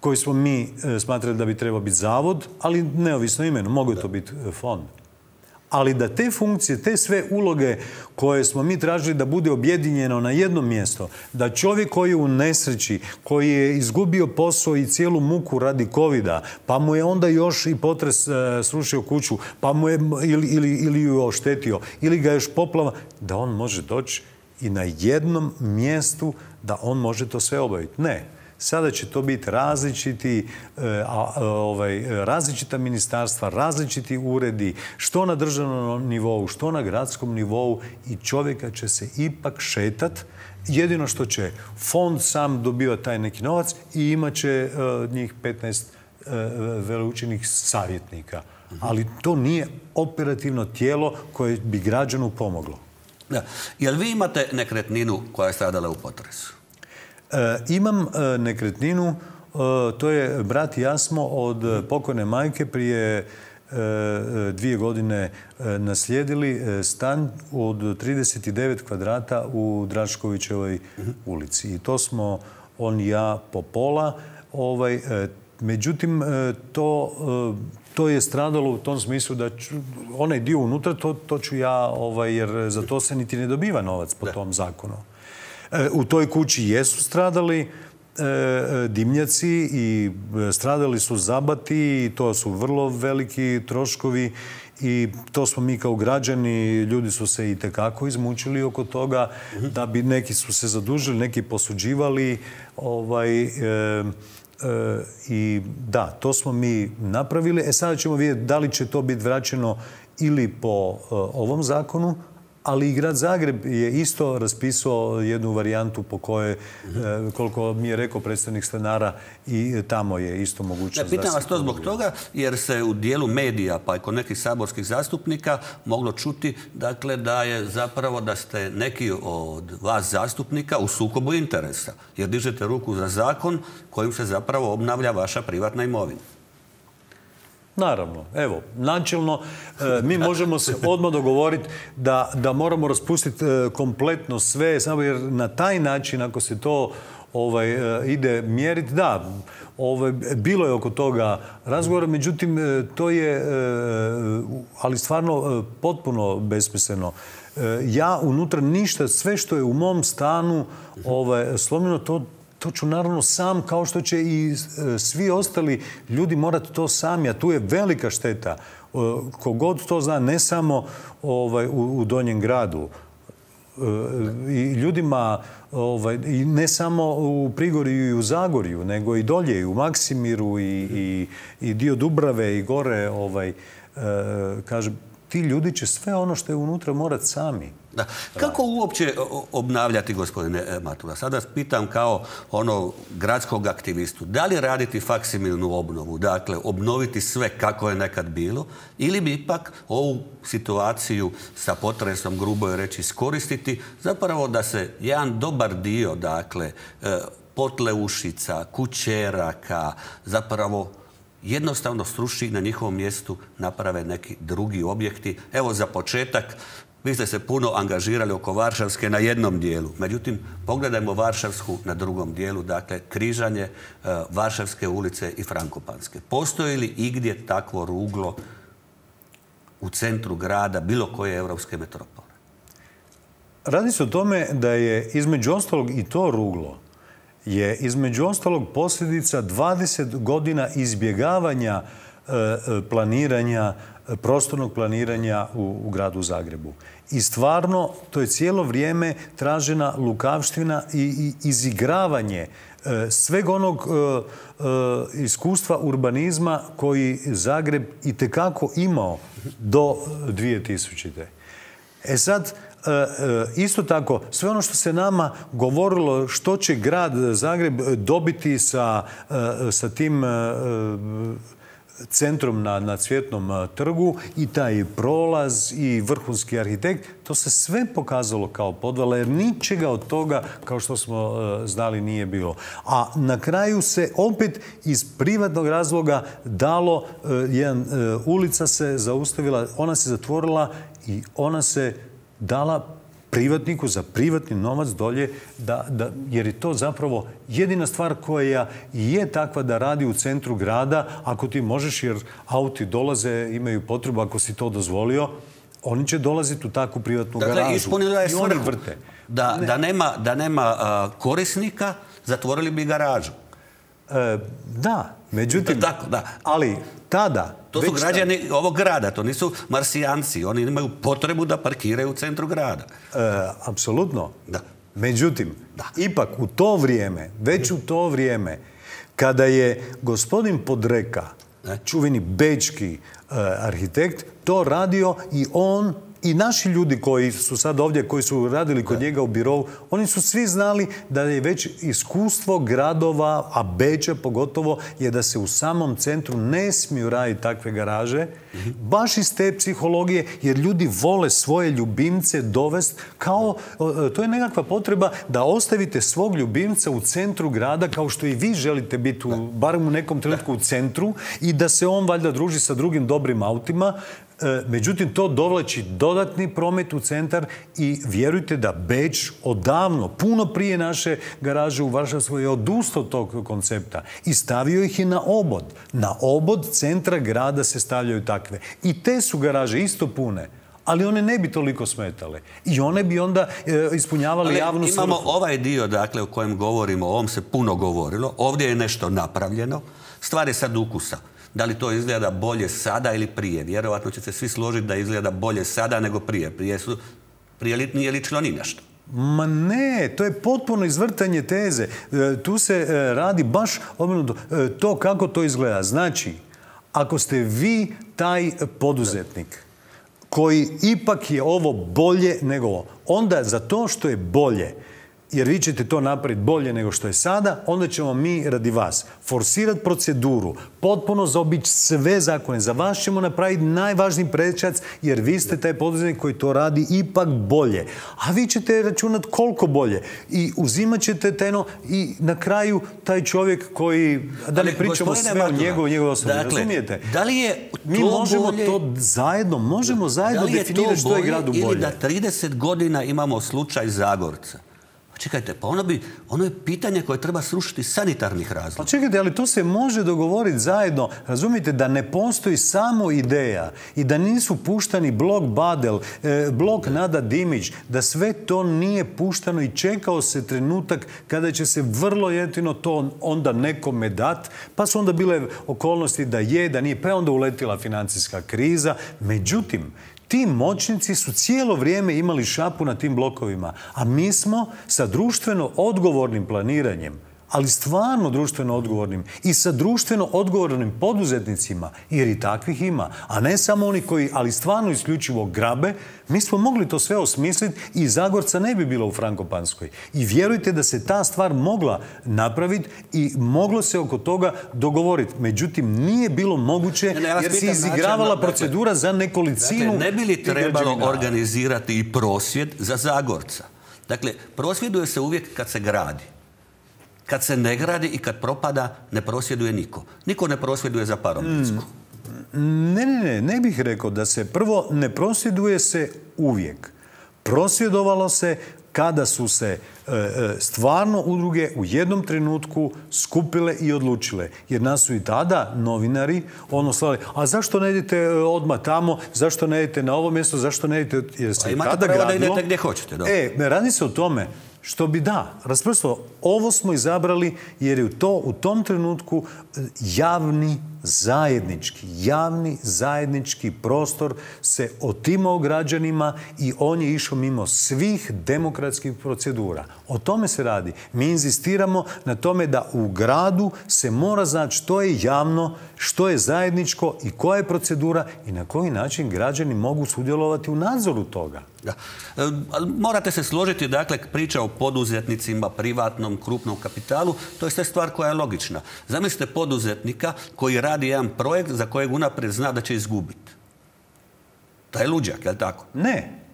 koji smo mi smatrali da bi trebao biti zavod, ali neovisno imeno, mogu to biti fond ali da te funkcije, te sve uloge koje smo mi tražili da bude objedinjeno na jedno mjesto, da čovjek koji je u nesreći, koji je izgubio posao i cijelu muku radi covida, pa mu je onda još i potres e, srušio kuću, pa mu je ili, ili, ili ju oštetio, ili ga još poplava, da on može doći i na jednom mjestu da on može to sve obaviti. Ne. Sada će to biti različiti, e, ovaj, različita ministarstva, različiti uredi, što na državnom nivou, što na gradskom nivou i čovjeka će se ipak šetat. Jedino što će fond sam dobiva taj neki novac i imat će e, njih 15 e, veleučenih savjetnika. Ali to nije operativno tijelo koje bi građanu pomoglo. Da. Jel vi imate nekretninu koja je stradala u potresu? E, imam e, nekretninu, e, to je brat i ja smo od pokojne majke prije dvije godine naslijedili stan od 39 kvadrata u Draškovićevoj ulici. I to smo on i ja po pola. Ovaj, međutim, to, to je stradalo u tom smislu da onaj dio unutra, to, to ću ja, ovaj, jer za to se niti ne dobiva novac po tom zakonu. E, u toj kući jesu stradali e, e, dimnjaci i stradali su zabati i to su vrlo veliki troškovi i to smo mi kao građani, ljudi su se i tekako izmučili oko toga, da bi neki su se zadužili, neki posuđivali. Ovaj, I da, to smo mi napravili. E sada ćemo vidjeti da li će to biti vraćeno ili po ovom zakonu, ali i grad Zagreb je isto raspisao jednu varijantu po kojoj, e, koliko mi je rekao predstavnik stanara, i tamo je isto mogućnost. Ne, pitam vas to zbog toga, jer se u dijelu medija, pa i kod nekih saborskih zastupnika, moglo čuti dakle, da je zapravo da ste neki od vas zastupnika u sukobu interesa, jer dižete ruku za zakon kojim se zapravo obnavlja vaša privatna imovina. Naravno, evo, načelno e, mi možemo se odmah dogovoriti da, da moramo raspustiti e, kompletno sve, samo jer na taj način ako se to ovaj, e, ide mjeriti, da, ovaj, bilo je oko toga razgovora, međutim to je, ali stvarno potpuno besmisleno. Ja unutra ništa, sve što je u mom stanu ovaj, slomljeno, to to ću naravno sam, kao što će i e, svi ostali ljudi morati to sami, a tu je velika šteta. E, kogod to zna, ne samo ovaj, u, Donjem gradu, e, i ljudima, ovaj, i ne samo u Prigorju i u Zagorju, nego i dolje, i u Maksimiru i, i, dio Dubrave i gore, ovaj, kaže, ti ljudi će sve ono što je unutra morati sami. Da. Kako uopće obnavljati, gospodine e, Matura? Sada pitam kao ono gradskog aktivistu. Da li raditi faksimilnu obnovu? Dakle, obnoviti sve kako je nekad bilo? Ili bi ipak ovu situaciju sa potresom, grubo je reći, iskoristiti zapravo da se jedan dobar dio, dakle, e, potleušica, kućeraka, zapravo jednostavno sruši na njihovom mjestu naprave neki drugi objekti. Evo za početak vi ste se puno angažirali oko Varšavske na jednom dijelu. Međutim, pogledajmo Varšavsku na drugom dijelu, dakle, križanje e, Varšavske ulice i Frankopanske. Postoji li igdje takvo ruglo u centru grada bilo koje europske metropole? Radi se o tome da je između ostalog i to ruglo je između ostalog posljedica 20 godina izbjegavanja e, e, planiranja, prostornog planiranja u, gradu Zagrebu. I stvarno, to je cijelo vrijeme tražena lukavština i, izigravanje e, sveg onog iskustva urbanizma koji Zagreb i tekako imao do 2000. E sad, E, e, isto tako, sve ono što se nama govorilo što će grad Zagreb dobiti sa, e, sa tim centrom na, na Cvjetnom trgu i taj prolaz i vrhunski arhitekt, to se sve pokazalo kao podvala jer ničega od toga, kao što smo znali, nije bilo. A na kraju se opet iz privatnog razloga dalo, jedan, ulica se zaustavila, ona se zatvorila i ona se dala privatniku za privatni novac dolje, da, da, jer je to zapravo jedina stvar koja je takva da radi u centru grada, ako ti možeš, jer auti dolaze, imaju potrebu, ako si to dozvolio, oni će dolaziti u takvu privatnu dakle, garažu. je I oni vrte. Da, da nema, da nema korisnika, zatvorili bi garažu. E, da, međutim, tako, da. ali tada... To su građani ovog grada, to nisu marsijanci. Oni imaju potrebu da parkiraju u centru grada. E, apsolutno. Da. Međutim, da. ipak u to vrijeme, već u to vrijeme, kada je gospodin Podreka, čuveni bečki e, arhitekt, to radio i on i naši ljudi koji su sad ovdje, koji su radili kod njega u birovu, oni su svi znali da je već iskustvo gradova, a Beća pogotovo, je da se u samom centru ne smiju raditi takve garaže, baš iz te psihologije, jer ljudi vole svoje ljubimce dovest kao, to je nekakva potreba da ostavite svog ljubimca u centru grada kao što i vi želite biti, u, barem u nekom trenutku u centru i da se on valjda druži sa drugim dobrim autima, E, međutim, to dovlači dodatni promet u centar i vjerujte da Beč odavno, puno prije naše garaže u Varšavskoj je odustao tog koncepta i stavio ih i na obod. Na obod centra grada se stavljaju takve. I te su garaže isto pune ali one ne bi toliko smetale. I one bi onda e, ispunjavali ali javnu Imamo ovaj dio, dakle, o kojem govorimo, o ovom se puno govorilo. Ovdje je nešto napravljeno. Stvar je sad ukusa. Da li to izgleda bolje sada ili prije? Vjerovatno će se svi složiti da izgleda bolje sada nego prije. Prije, su, prije nije ličilo ni nešto. Ma ne, to je potpuno izvrtanje teze. E, tu se e, radi baš obrnuto. E, to kako to izgleda. Znači, ako ste vi taj poduzetnik koji ipak je ovo bolje nego ovo, onda za to što je bolje, jer vi ćete to napraviti bolje nego što je sada, onda ćemo mi radi vas forsirati proceduru, potpuno zaobići sve zakone. Za vas ćemo napraviti najvažniji prečac, jer vi ste taj poduzetnik koji to radi ipak bolje. A vi ćete računati koliko bolje. I uzimat ćete teno i na kraju taj čovjek koji, da ne pričamo sve o njegovu, njegovu dakle, razumijete? Da li je to Mi možemo to zajedno, možemo zajedno definirati što je gradu bolje. Ili da 30 godina imamo slučaj Zagorca pa čekajte, pa ono, bi, ono je pitanje koje treba srušiti sanitarnih razloga. Pa čekajte, ali to se može dogovoriti zajedno. Razumite da ne postoji samo ideja i da nisu puštani blok Badel, e, blok Nada Dimić, da sve to nije puštano i čekao se trenutak kada će se vrlo jetino to onda nekome dat, pa su onda bile okolnosti da je, da nije, pa je onda uletila financijska kriza. Međutim, ti moćnici su cijelo vrijeme imali šapu na tim blokovima, a mi smo sa društveno odgovornim planiranjem ali stvarno društveno odgovornim i sa društveno odgovornim poduzetnicima, jer i takvih ima, a ne samo oni koji, ali stvarno isključivo grabe, mi smo mogli to sve osmisliti i Zagorca ne bi bilo u Frankopanskoj. I vjerujte da se ta stvar mogla napraviti i moglo se oko toga dogovoriti. Međutim, nije bilo moguće jer se izigravala dakle, procedura za nekolicinu. Dakle, ne bi li trebalo organizirati i prosvjed za Zagorca? Dakle, prosvjeduje se uvijek kad se gradi. Kad se ne gradi i kad propada, ne prosvjeduje niko. Niko ne prosvjeduje za paromnicku. Mm, ne, ne, ne, ne bih rekao da se prvo ne prosvjeduje se uvijek. Prosvjedovalo se kada su se e, e, stvarno udruge u jednom trenutku skupile i odlučile. Jer nas su i tada novinari ono slali, a zašto ne idete e, odmah tamo, zašto ne idete na ovo mjesto, zašto ne idete... Jer se imate tada pravo da idete gdje hoćete. E, radi se o tome što bi da, rasprstvo, ovo smo izabrali jer je to, u tom trenutku javni zajednički, javni zajednički prostor se otimao građanima i on je išao mimo svih demokratskih procedura. O tome se radi. Mi inzistiramo na tome da u gradu se mora znati što je javno, što je zajedničko i koja je procedura i na koji način građani mogu sudjelovati u nadzoru toga. E, morate se složiti, dakle, priča o poduzetnicima, privatnom, krupnom kapitalu, to je sve stvar koja je logična. Zamislite poduzetnika koji radi jedan projekt za kojeg unaprijed zna da će izgubiti. To je luđak, je li tako? Ne.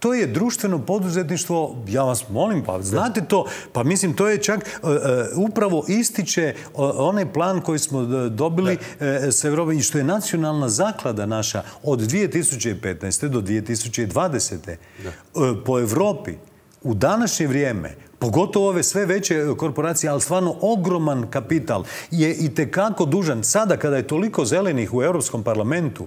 To je društveno poduzetništvo, ja vas molim, pa znate to, pa mislim to je čak e, e, upravo ističe onaj plan koji smo dobili e, s Evropom i što je nacionalna zaklada naša od 2015. do 2020. po Europi u današnje vrijeme pogotovo ove sve veće korporacije, ali stvarno ogroman kapital je i tekako dužan. Sada kada je toliko zelenih u Europskom parlamentu,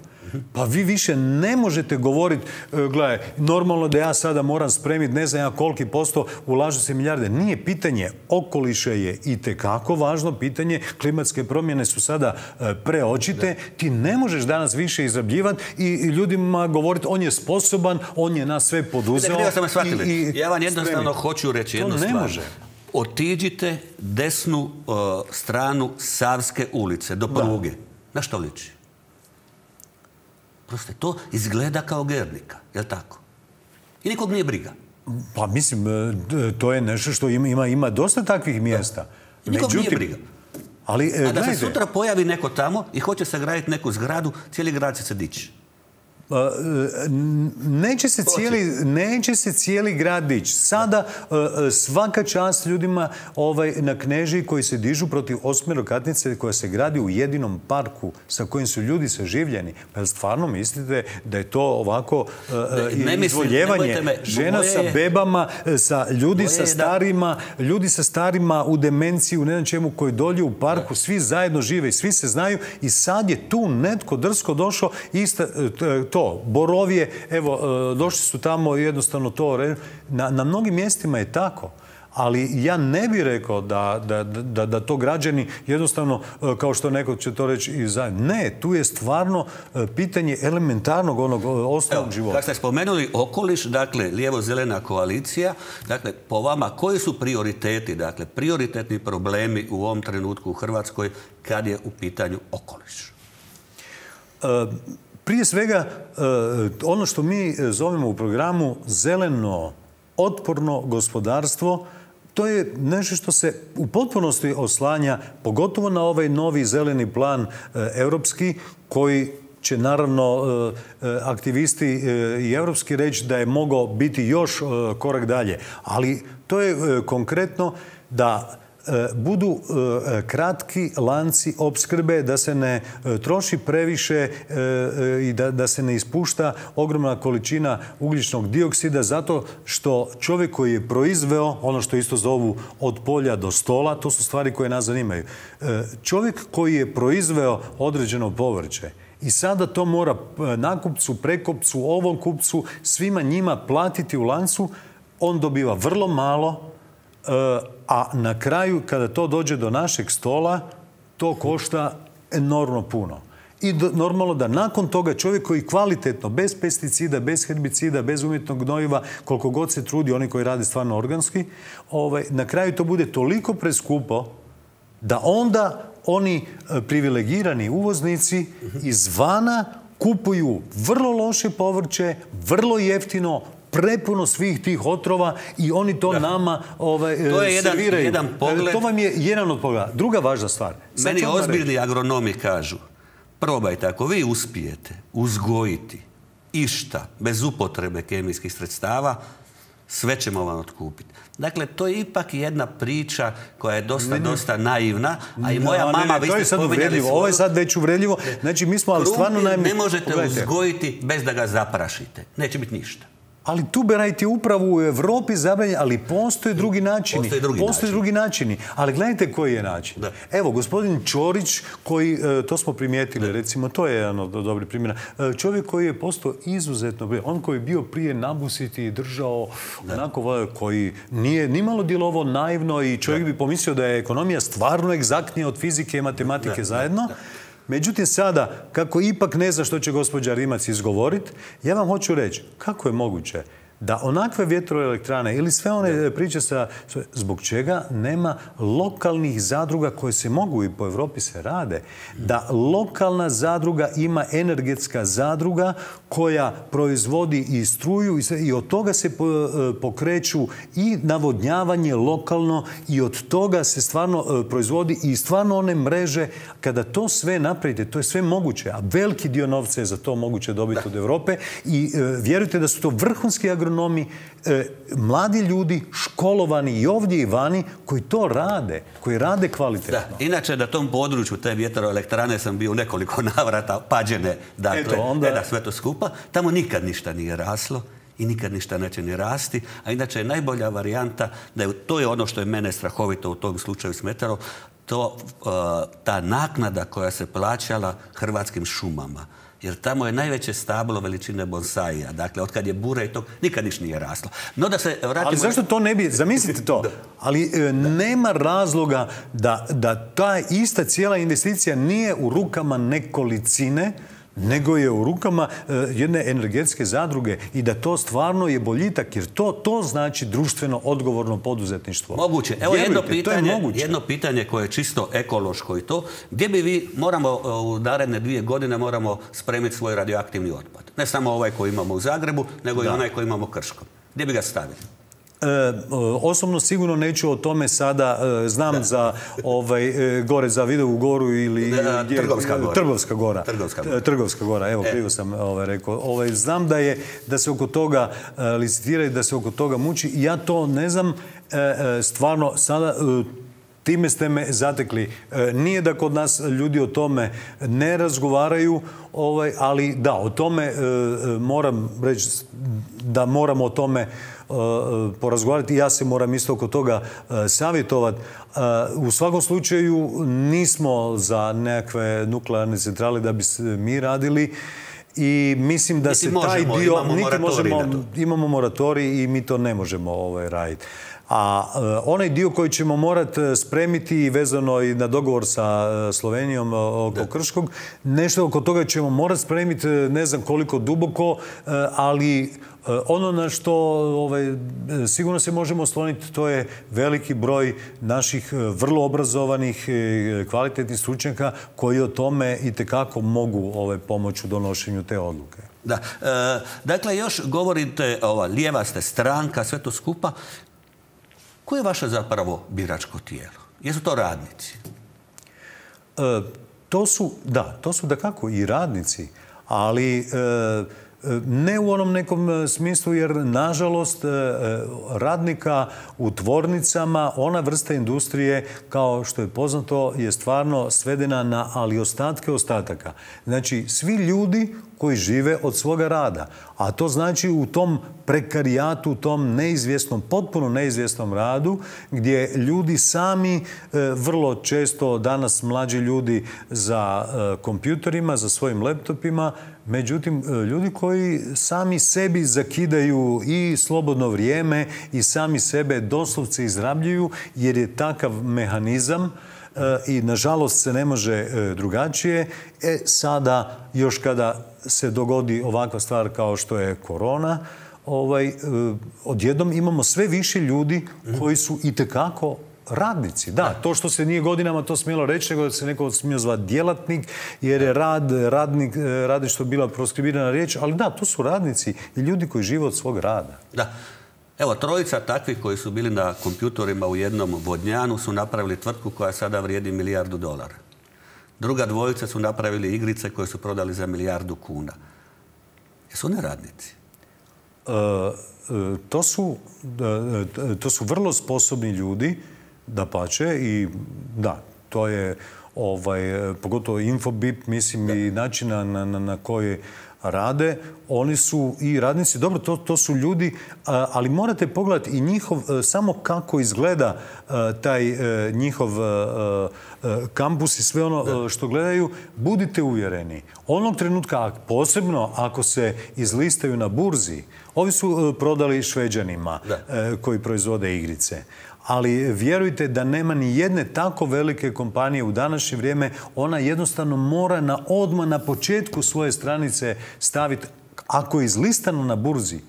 pa vi više ne možete govoriti, e, gledaj, normalno da ja sada moram spremiti ne znam ja koliki posto ulažu se milijarde. Nije pitanje okoliše je i tekako važno pitanje. Klimatske promjene su sada e, preočite. Ti ne možeš danas više izrabljivati i ljudima govoriti on je sposoban, on je nas sve poduzeo. ja vam jednostavno hoću reći jednu stvar. ne može. Otiđite desnu e, stranu Savske ulice do pruge. Na što liči? Proste, to izgleda kao Gernika, jel tako? I nikog nije briga. Pa mislim, e, to je nešto što ima, ima, dosta takvih mjesta. I nikog nije briga. Ali, e, A da se sutra pojavi neko tamo i hoće sagraditi neku zgradu, cijeli grad će se dići. Pa, e, neće se, cijeli, neće se cijeli grad dići. Sada e, e, svaka čast ljudima ovaj, na Kneži koji se dižu protiv osmerokatnice koja se gradi u jedinom parku sa kojim su ljudi saživljeni. Pa stvarno mislite da je to ovako ne, izvoljevanje žena sa bebama, sa ljudi sa starima, ljudi sa starima u demenciji, u ne čemu, koji dolje u parku, svi zajedno žive i svi se znaju i sad je tu netko drsko došao i to to. Borovije, evo, e, došli su tamo jednostavno to. Na, na mnogim mjestima je tako. Ali ja ne bih rekao da, da, da, to građani jednostavno, e, kao što neko će to reći i za... Ne, tu je stvarno e, pitanje elementarnog onog osnovnog života. Dakle, ste spomenuli okoliš, dakle, lijevo-zelena koalicija. Dakle, po vama, koji su prioriteti, dakle, prioritetni problemi u ovom trenutku u Hrvatskoj kad je u pitanju okoliš? Prije svega, e, ono što mi zovemo u programu zeleno, otporno gospodarstvo, to je nešto što se u potpunosti oslanja, pogotovo na ovaj novi zeleni plan e, europski, koji će naravno e, aktivisti i europski reći da je mogao biti još korak dalje. Ali to je konkretno da E, budu e, kratki lanci opskrbe, da se ne e, troši previše i da, da se ne ispušta ogromna količina ugljičnog dioksida zato što čovjek koji je proizveo, ono što isto zovu od polja do stola, to su stvari koje nas zanimaju. Čovjek koji je proizveo određeno povrće, i sada to mora nakupcu, prekupcu, ovom kupcu, svima njima platiti u lancu, on dobiva vrlo malo, a na kraju, kada to dođe do našeg stola, to košta enormno puno. I normalno da nakon toga čovjek koji kvalitetno, bez pesticida, bez herbicida, bez umjetnog gnojiva, koliko god se trudi, oni koji rade stvarno organski, ovaj, na kraju to bude toliko preskupo da onda oni e, privilegirani uvoznici izvana kupuju vrlo loše povrće, vrlo jeftino, prepuno svih tih otrova i oni to nama ovaj, to je jedan, jedan pogled. To vam je jedan od pogleda. Druga važna stvar. Meni ozbiljni agronomi kažu, probajte, ako vi uspijete uzgojiti išta bez upotrebe kemijskih sredstava, sve ćemo vam otkupiti. Dakle, to je ipak jedna priča koja je dosta, dosta naivna, a i moja mama, vi ste sad uvredljivo. Ovo je sad već uvredljivo. Znači, mi smo ali stvarno ne možete uzgojiti bez da ga zaprašite. Neće biti ništa. Ali Tuberajt je upravo u Europi zabranjen, ali postoje drugi načini. Postoje drugi načini. drugi načini. Ali gledajte koji je način. Evo, gospodin Čorić, koji, e, to smo primijetili, recimo, to je jedan od dobrih primjera. E, čovjek koji je postao izuzetno, on koji je bio prije nabusiti i držao onako, koji nije nimalo djelovo naivno i čovjek bi pomislio da je ekonomija stvarno egzaktnija od fizike i matematike zajedno. Međutim, sada, kako ipak ne zna što će gospođa Rimac izgovoriti, ja vam hoću reći, kako je moguće da onakve vjetroelektrane ili sve one priče sa, zbog čega nema lokalnih zadruga koje se mogu i po Europi se rade, da lokalna zadruga ima energetska zadruga koja proizvodi i struju i, od toga se e, pokreću i navodnjavanje lokalno i od toga se stvarno e, proizvodi i stvarno one mreže. Kada to sve napravite, to je sve moguće, a veliki dio novca je za to moguće dobiti od Europe i e, vjerujte da su to vrhunski agro agronomi, e, mladi ljudi, školovani i ovdje i vani, koji to rade, koji rade kvalitetno. inače na tom području te vjetroelektrane sam bio nekoliko *laughs* navrata pađene, dakle, onda... sve to skupa. Tamo nikad ništa nije raslo i nikad ništa neće ni rasti, a inače je najbolja varijanta, da je, to je ono što je mene strahovito u tom slučaju smetalo, to, e, ta naknada koja se plaćala hrvatskim šumama jer tamo je najveće stablo veličine bonsaija. Dakle, od kad je bura i to, nikad niš nije raslo. No da se vratimo... Ali zašto to ne bi, zamislite to, *laughs* ali e, nema razloga da, da ta ista cijela investicija nije u rukama nekolicine, nego je u rukama e, jedne energetske zadruge i da to stvarno je boljitak, jer to, to znači društveno odgovorno poduzetništvo. Moguće. Evo jedno pitanje, jedno pitanje koje je čisto ekološko i to, gdje bi vi moramo e, u naredne dvije godine moramo spremiti svoj radioaktivni otpad. Ne samo ovaj koji imamo u Zagrebu, nego i onaj koji imamo u Krškom. Gdje bi ga stavili? E, osobno sigurno neću o tome sada, e, znam za ovaj, e, gore za Videovu goru ili... Trgovska gora. Trgovska gora. Trgovska gora. evo, krivo sam ovaj, rekao. Ovaj, znam da je, da se oko toga licitira i da se oko toga muči. Ja to ne znam, stvarno sada time ste me zatekli. Nije da kod nas ljudi o tome ne razgovaraju, ovaj, ali da, o tome moram reći da moramo o tome porazgovarati. Ja se moram isto oko toga e, savjetovati. E, u svakom slučaju nismo za nekakve nuklearne centrale da bi se mi radili i mislim da se taj dio... Imamo niti možemo, imamo moratorij i mi to ne možemo ovaj, raditi. A e, onaj dio koji ćemo morati spremiti vezano i na dogovor sa Slovenijom oko Krškog, nešto oko toga ćemo morati spremiti, ne znam koliko duboko, ali ono na što ovaj, sigurno se možemo osloniti, to je veliki broj naših e, vrlo obrazovanih, kvalitetnih stručnjaka koji o tome i tekako mogu ovaj, pomoći u donošenju te odluke. Da. E, dakle, još govorite, ova, lijeva ste stranka, sve to skupa. Koje je vaše zapravo biračko tijelo? Jesu to radnici? to su, da, to su da kako i radnici, ali ne u onom nekom e, smislu jer nažalost e, e, radnika u tvornicama, ona vrsta industrije kao što je poznato je stvarno svedena na ali ostatke ostataka. Znači svi ljudi koji žive od svoga rada. A to znači u tom prekarijatu, u tom neizvjesnom, potpuno neizvjesnom radu, gdje ljudi sami vrlo često danas mlađi ljudi za kompjuterima, za svojim laptopima, Međutim, e, ljudi koji sami sebi zakidaju i slobodno vrijeme i sami sebe doslovce izrabljuju jer je takav mehanizam e, i nažalost se ne može e, drugačije. E sada, još kada se dogodi ovakva stvar kao što je korona, ovaj, odjednom imamo sve više ljudi koji su itekako radnici, da. To što se nije godinama to smjelo reći, nego da se neko smio zvati djelatnik, jer je rad, radnik, radi što je bila proskribirana riječ, ali da, to su radnici i ljudi koji žive od svog rada. Da. Evo, trojica takvih koji su bili na kompjutorima u jednom vodnjanu su napravili tvrtku koja sada vrijedi milijardu dolara. Druga dvojica su napravili igrice koje su prodali za milijardu kuna. Jesu one radnici? E, e, to, su, e, to su vrlo sposobni ljudi da pače i da, to je ovaj, pogotovo Infobip, mislim i načina na, na, na koji rade, oni su i radnici, dobro, to, to su ljudi, ali morate pogledati i njihov, e, samo kako izgleda e, taj e, njihov kampus i sve ono što gledaju, budite uvjereni. Onog trenutka, posebno ako se izlistaju na burzi, ovi su prodali šveđanima koji proizvode igrice ali vjerujte da nema ni jedne tako velike kompanije u današnje vrijeme. Ona jednostavno mora na odmah na početku svoje stranice staviti, ako je izlistano na burzi,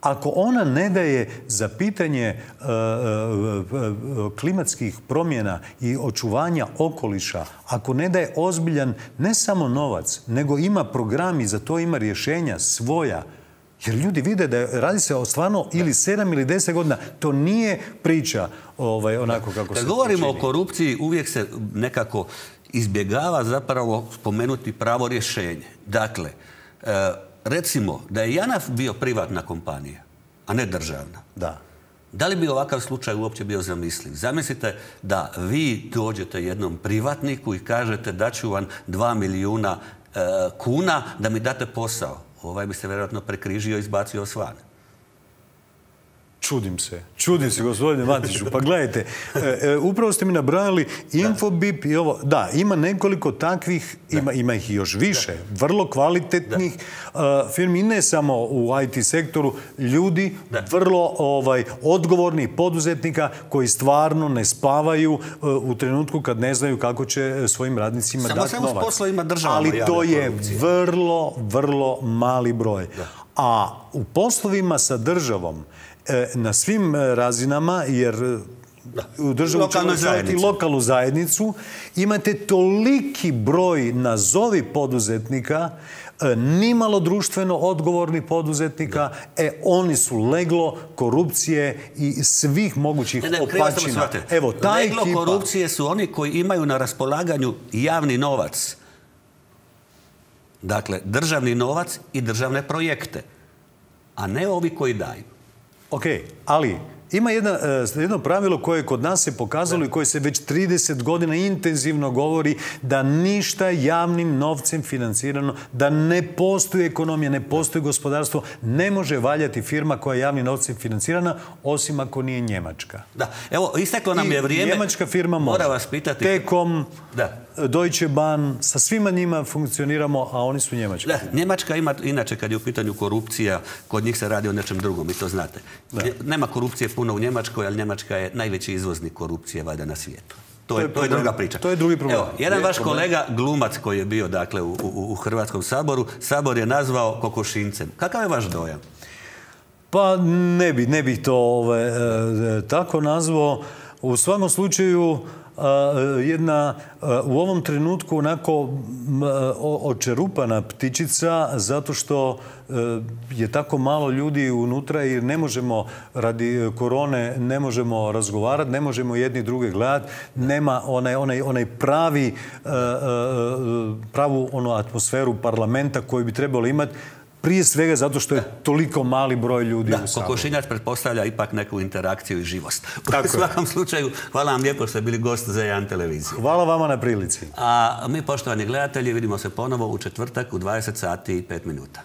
Ako ona ne daje za pitanje e, e, e, klimatskih promjena i očuvanja okoliša, ako ne daje ozbiljan ne samo novac, nego ima programi, za to ima rješenja svoja, jer ljudi vide da radi se o stvarno ili sedam ili deset godina. To nije priča ovaj, onako kako se Kad govorimo o korupciji, uvijek se nekako izbjegava zapravo spomenuti pravo rješenje. Dakle, e, recimo da je JANAF bio privatna kompanija, a ne državna. Da. Da li bi ovakav slučaj uopće bio zamisliv? Zamislite da vi dođete jednom privatniku i kažete da ću vam dva milijuna e, kuna da mi date posao ovaj bi se vjerojatno prekrižio i izbacio svan. Čudim se. Čudim se, gospodine Matiću. Pa gledajte, e, e, upravo ste mi nabrajali Infobip i ovo. Da, ima nekoliko takvih, ima, ima ih još više, vrlo kvalitetnih uh, firmi, ne samo u IT sektoru, ljudi vrlo ovaj, odgovornih poduzetnika koji stvarno ne spavaju u trenutku kad ne znaju kako će svojim radnicima dati novac. Ali to je vrlo, vrlo mali broj. A u poslovima sa državom E, na svim e, razinama, jer e, u državu i lokalnu zajednicu, imate toliki broj nazovi poduzetnika, nimalo društveno odgovornih poduzetnika, e, oni su leglo korupcije i svih mogućih ne, opačina. Evo, taj leglo korupcije su oni koji imaju na raspolaganju javni novac. Dakle, državni novac i državne projekte. A ne ovi koji daju. Ok, ali ima jedna, e, jedno pravilo koje kod nas se pokazalo i koje se već 30 godina intenzivno govori da ništa javnim novcem financirano, da ne postoji ekonomija, ne postoji gospodarstvo, ne može valjati firma koja je javnim novcem financirana, osim ako nije Njemačka. Da, evo, isteklo nam je vrijeme. Njemačka firma može. Mora vas pitati. Tekom, da. Deutsche Bahn, sa svima njima funkcioniramo, a oni su Njemačka. Da, Njemačka ima, inače kad je u pitanju korupcija, kod njih se radi o nečem drugom, i to znate. Nema korupcije puno u Njemačkoj, ali Njemačka je najveći izvoznik korupcije valjda na svijetu. To, je, to je druga priča. To je drugi problem. Evo, jedan vaš kolega, glumac koji je bio dakle, u, u, u Hrvatskom saboru, sabor je nazvao kokošincem. Kakav je vaš dojam? Pa ne bi, ne bih to ove, e, tako nazvao. U svakom slučaju, jedna u ovom trenutku onako očerupana ptičica zato što e, je tako malo ljudi unutra i ne možemo radi korone ne možemo razgovarati, ne možemo jedni druge gledati, nema onaj, onaj, onaj pravi e, e, pravu onu atmosferu parlamenta koju bi trebalo imati prije svega zato što je toliko mali broj ljudi da, u saboru. Kokošinjač pretpostavlja ipak neku interakciju i živost. u svakom slučaju, hvala vam lijepo što ste bili gost za jedan televiziju. Hvala vama na prilici. A mi, poštovani gledatelji, vidimo se ponovo u četvrtak u 20 sati i 5 minuta.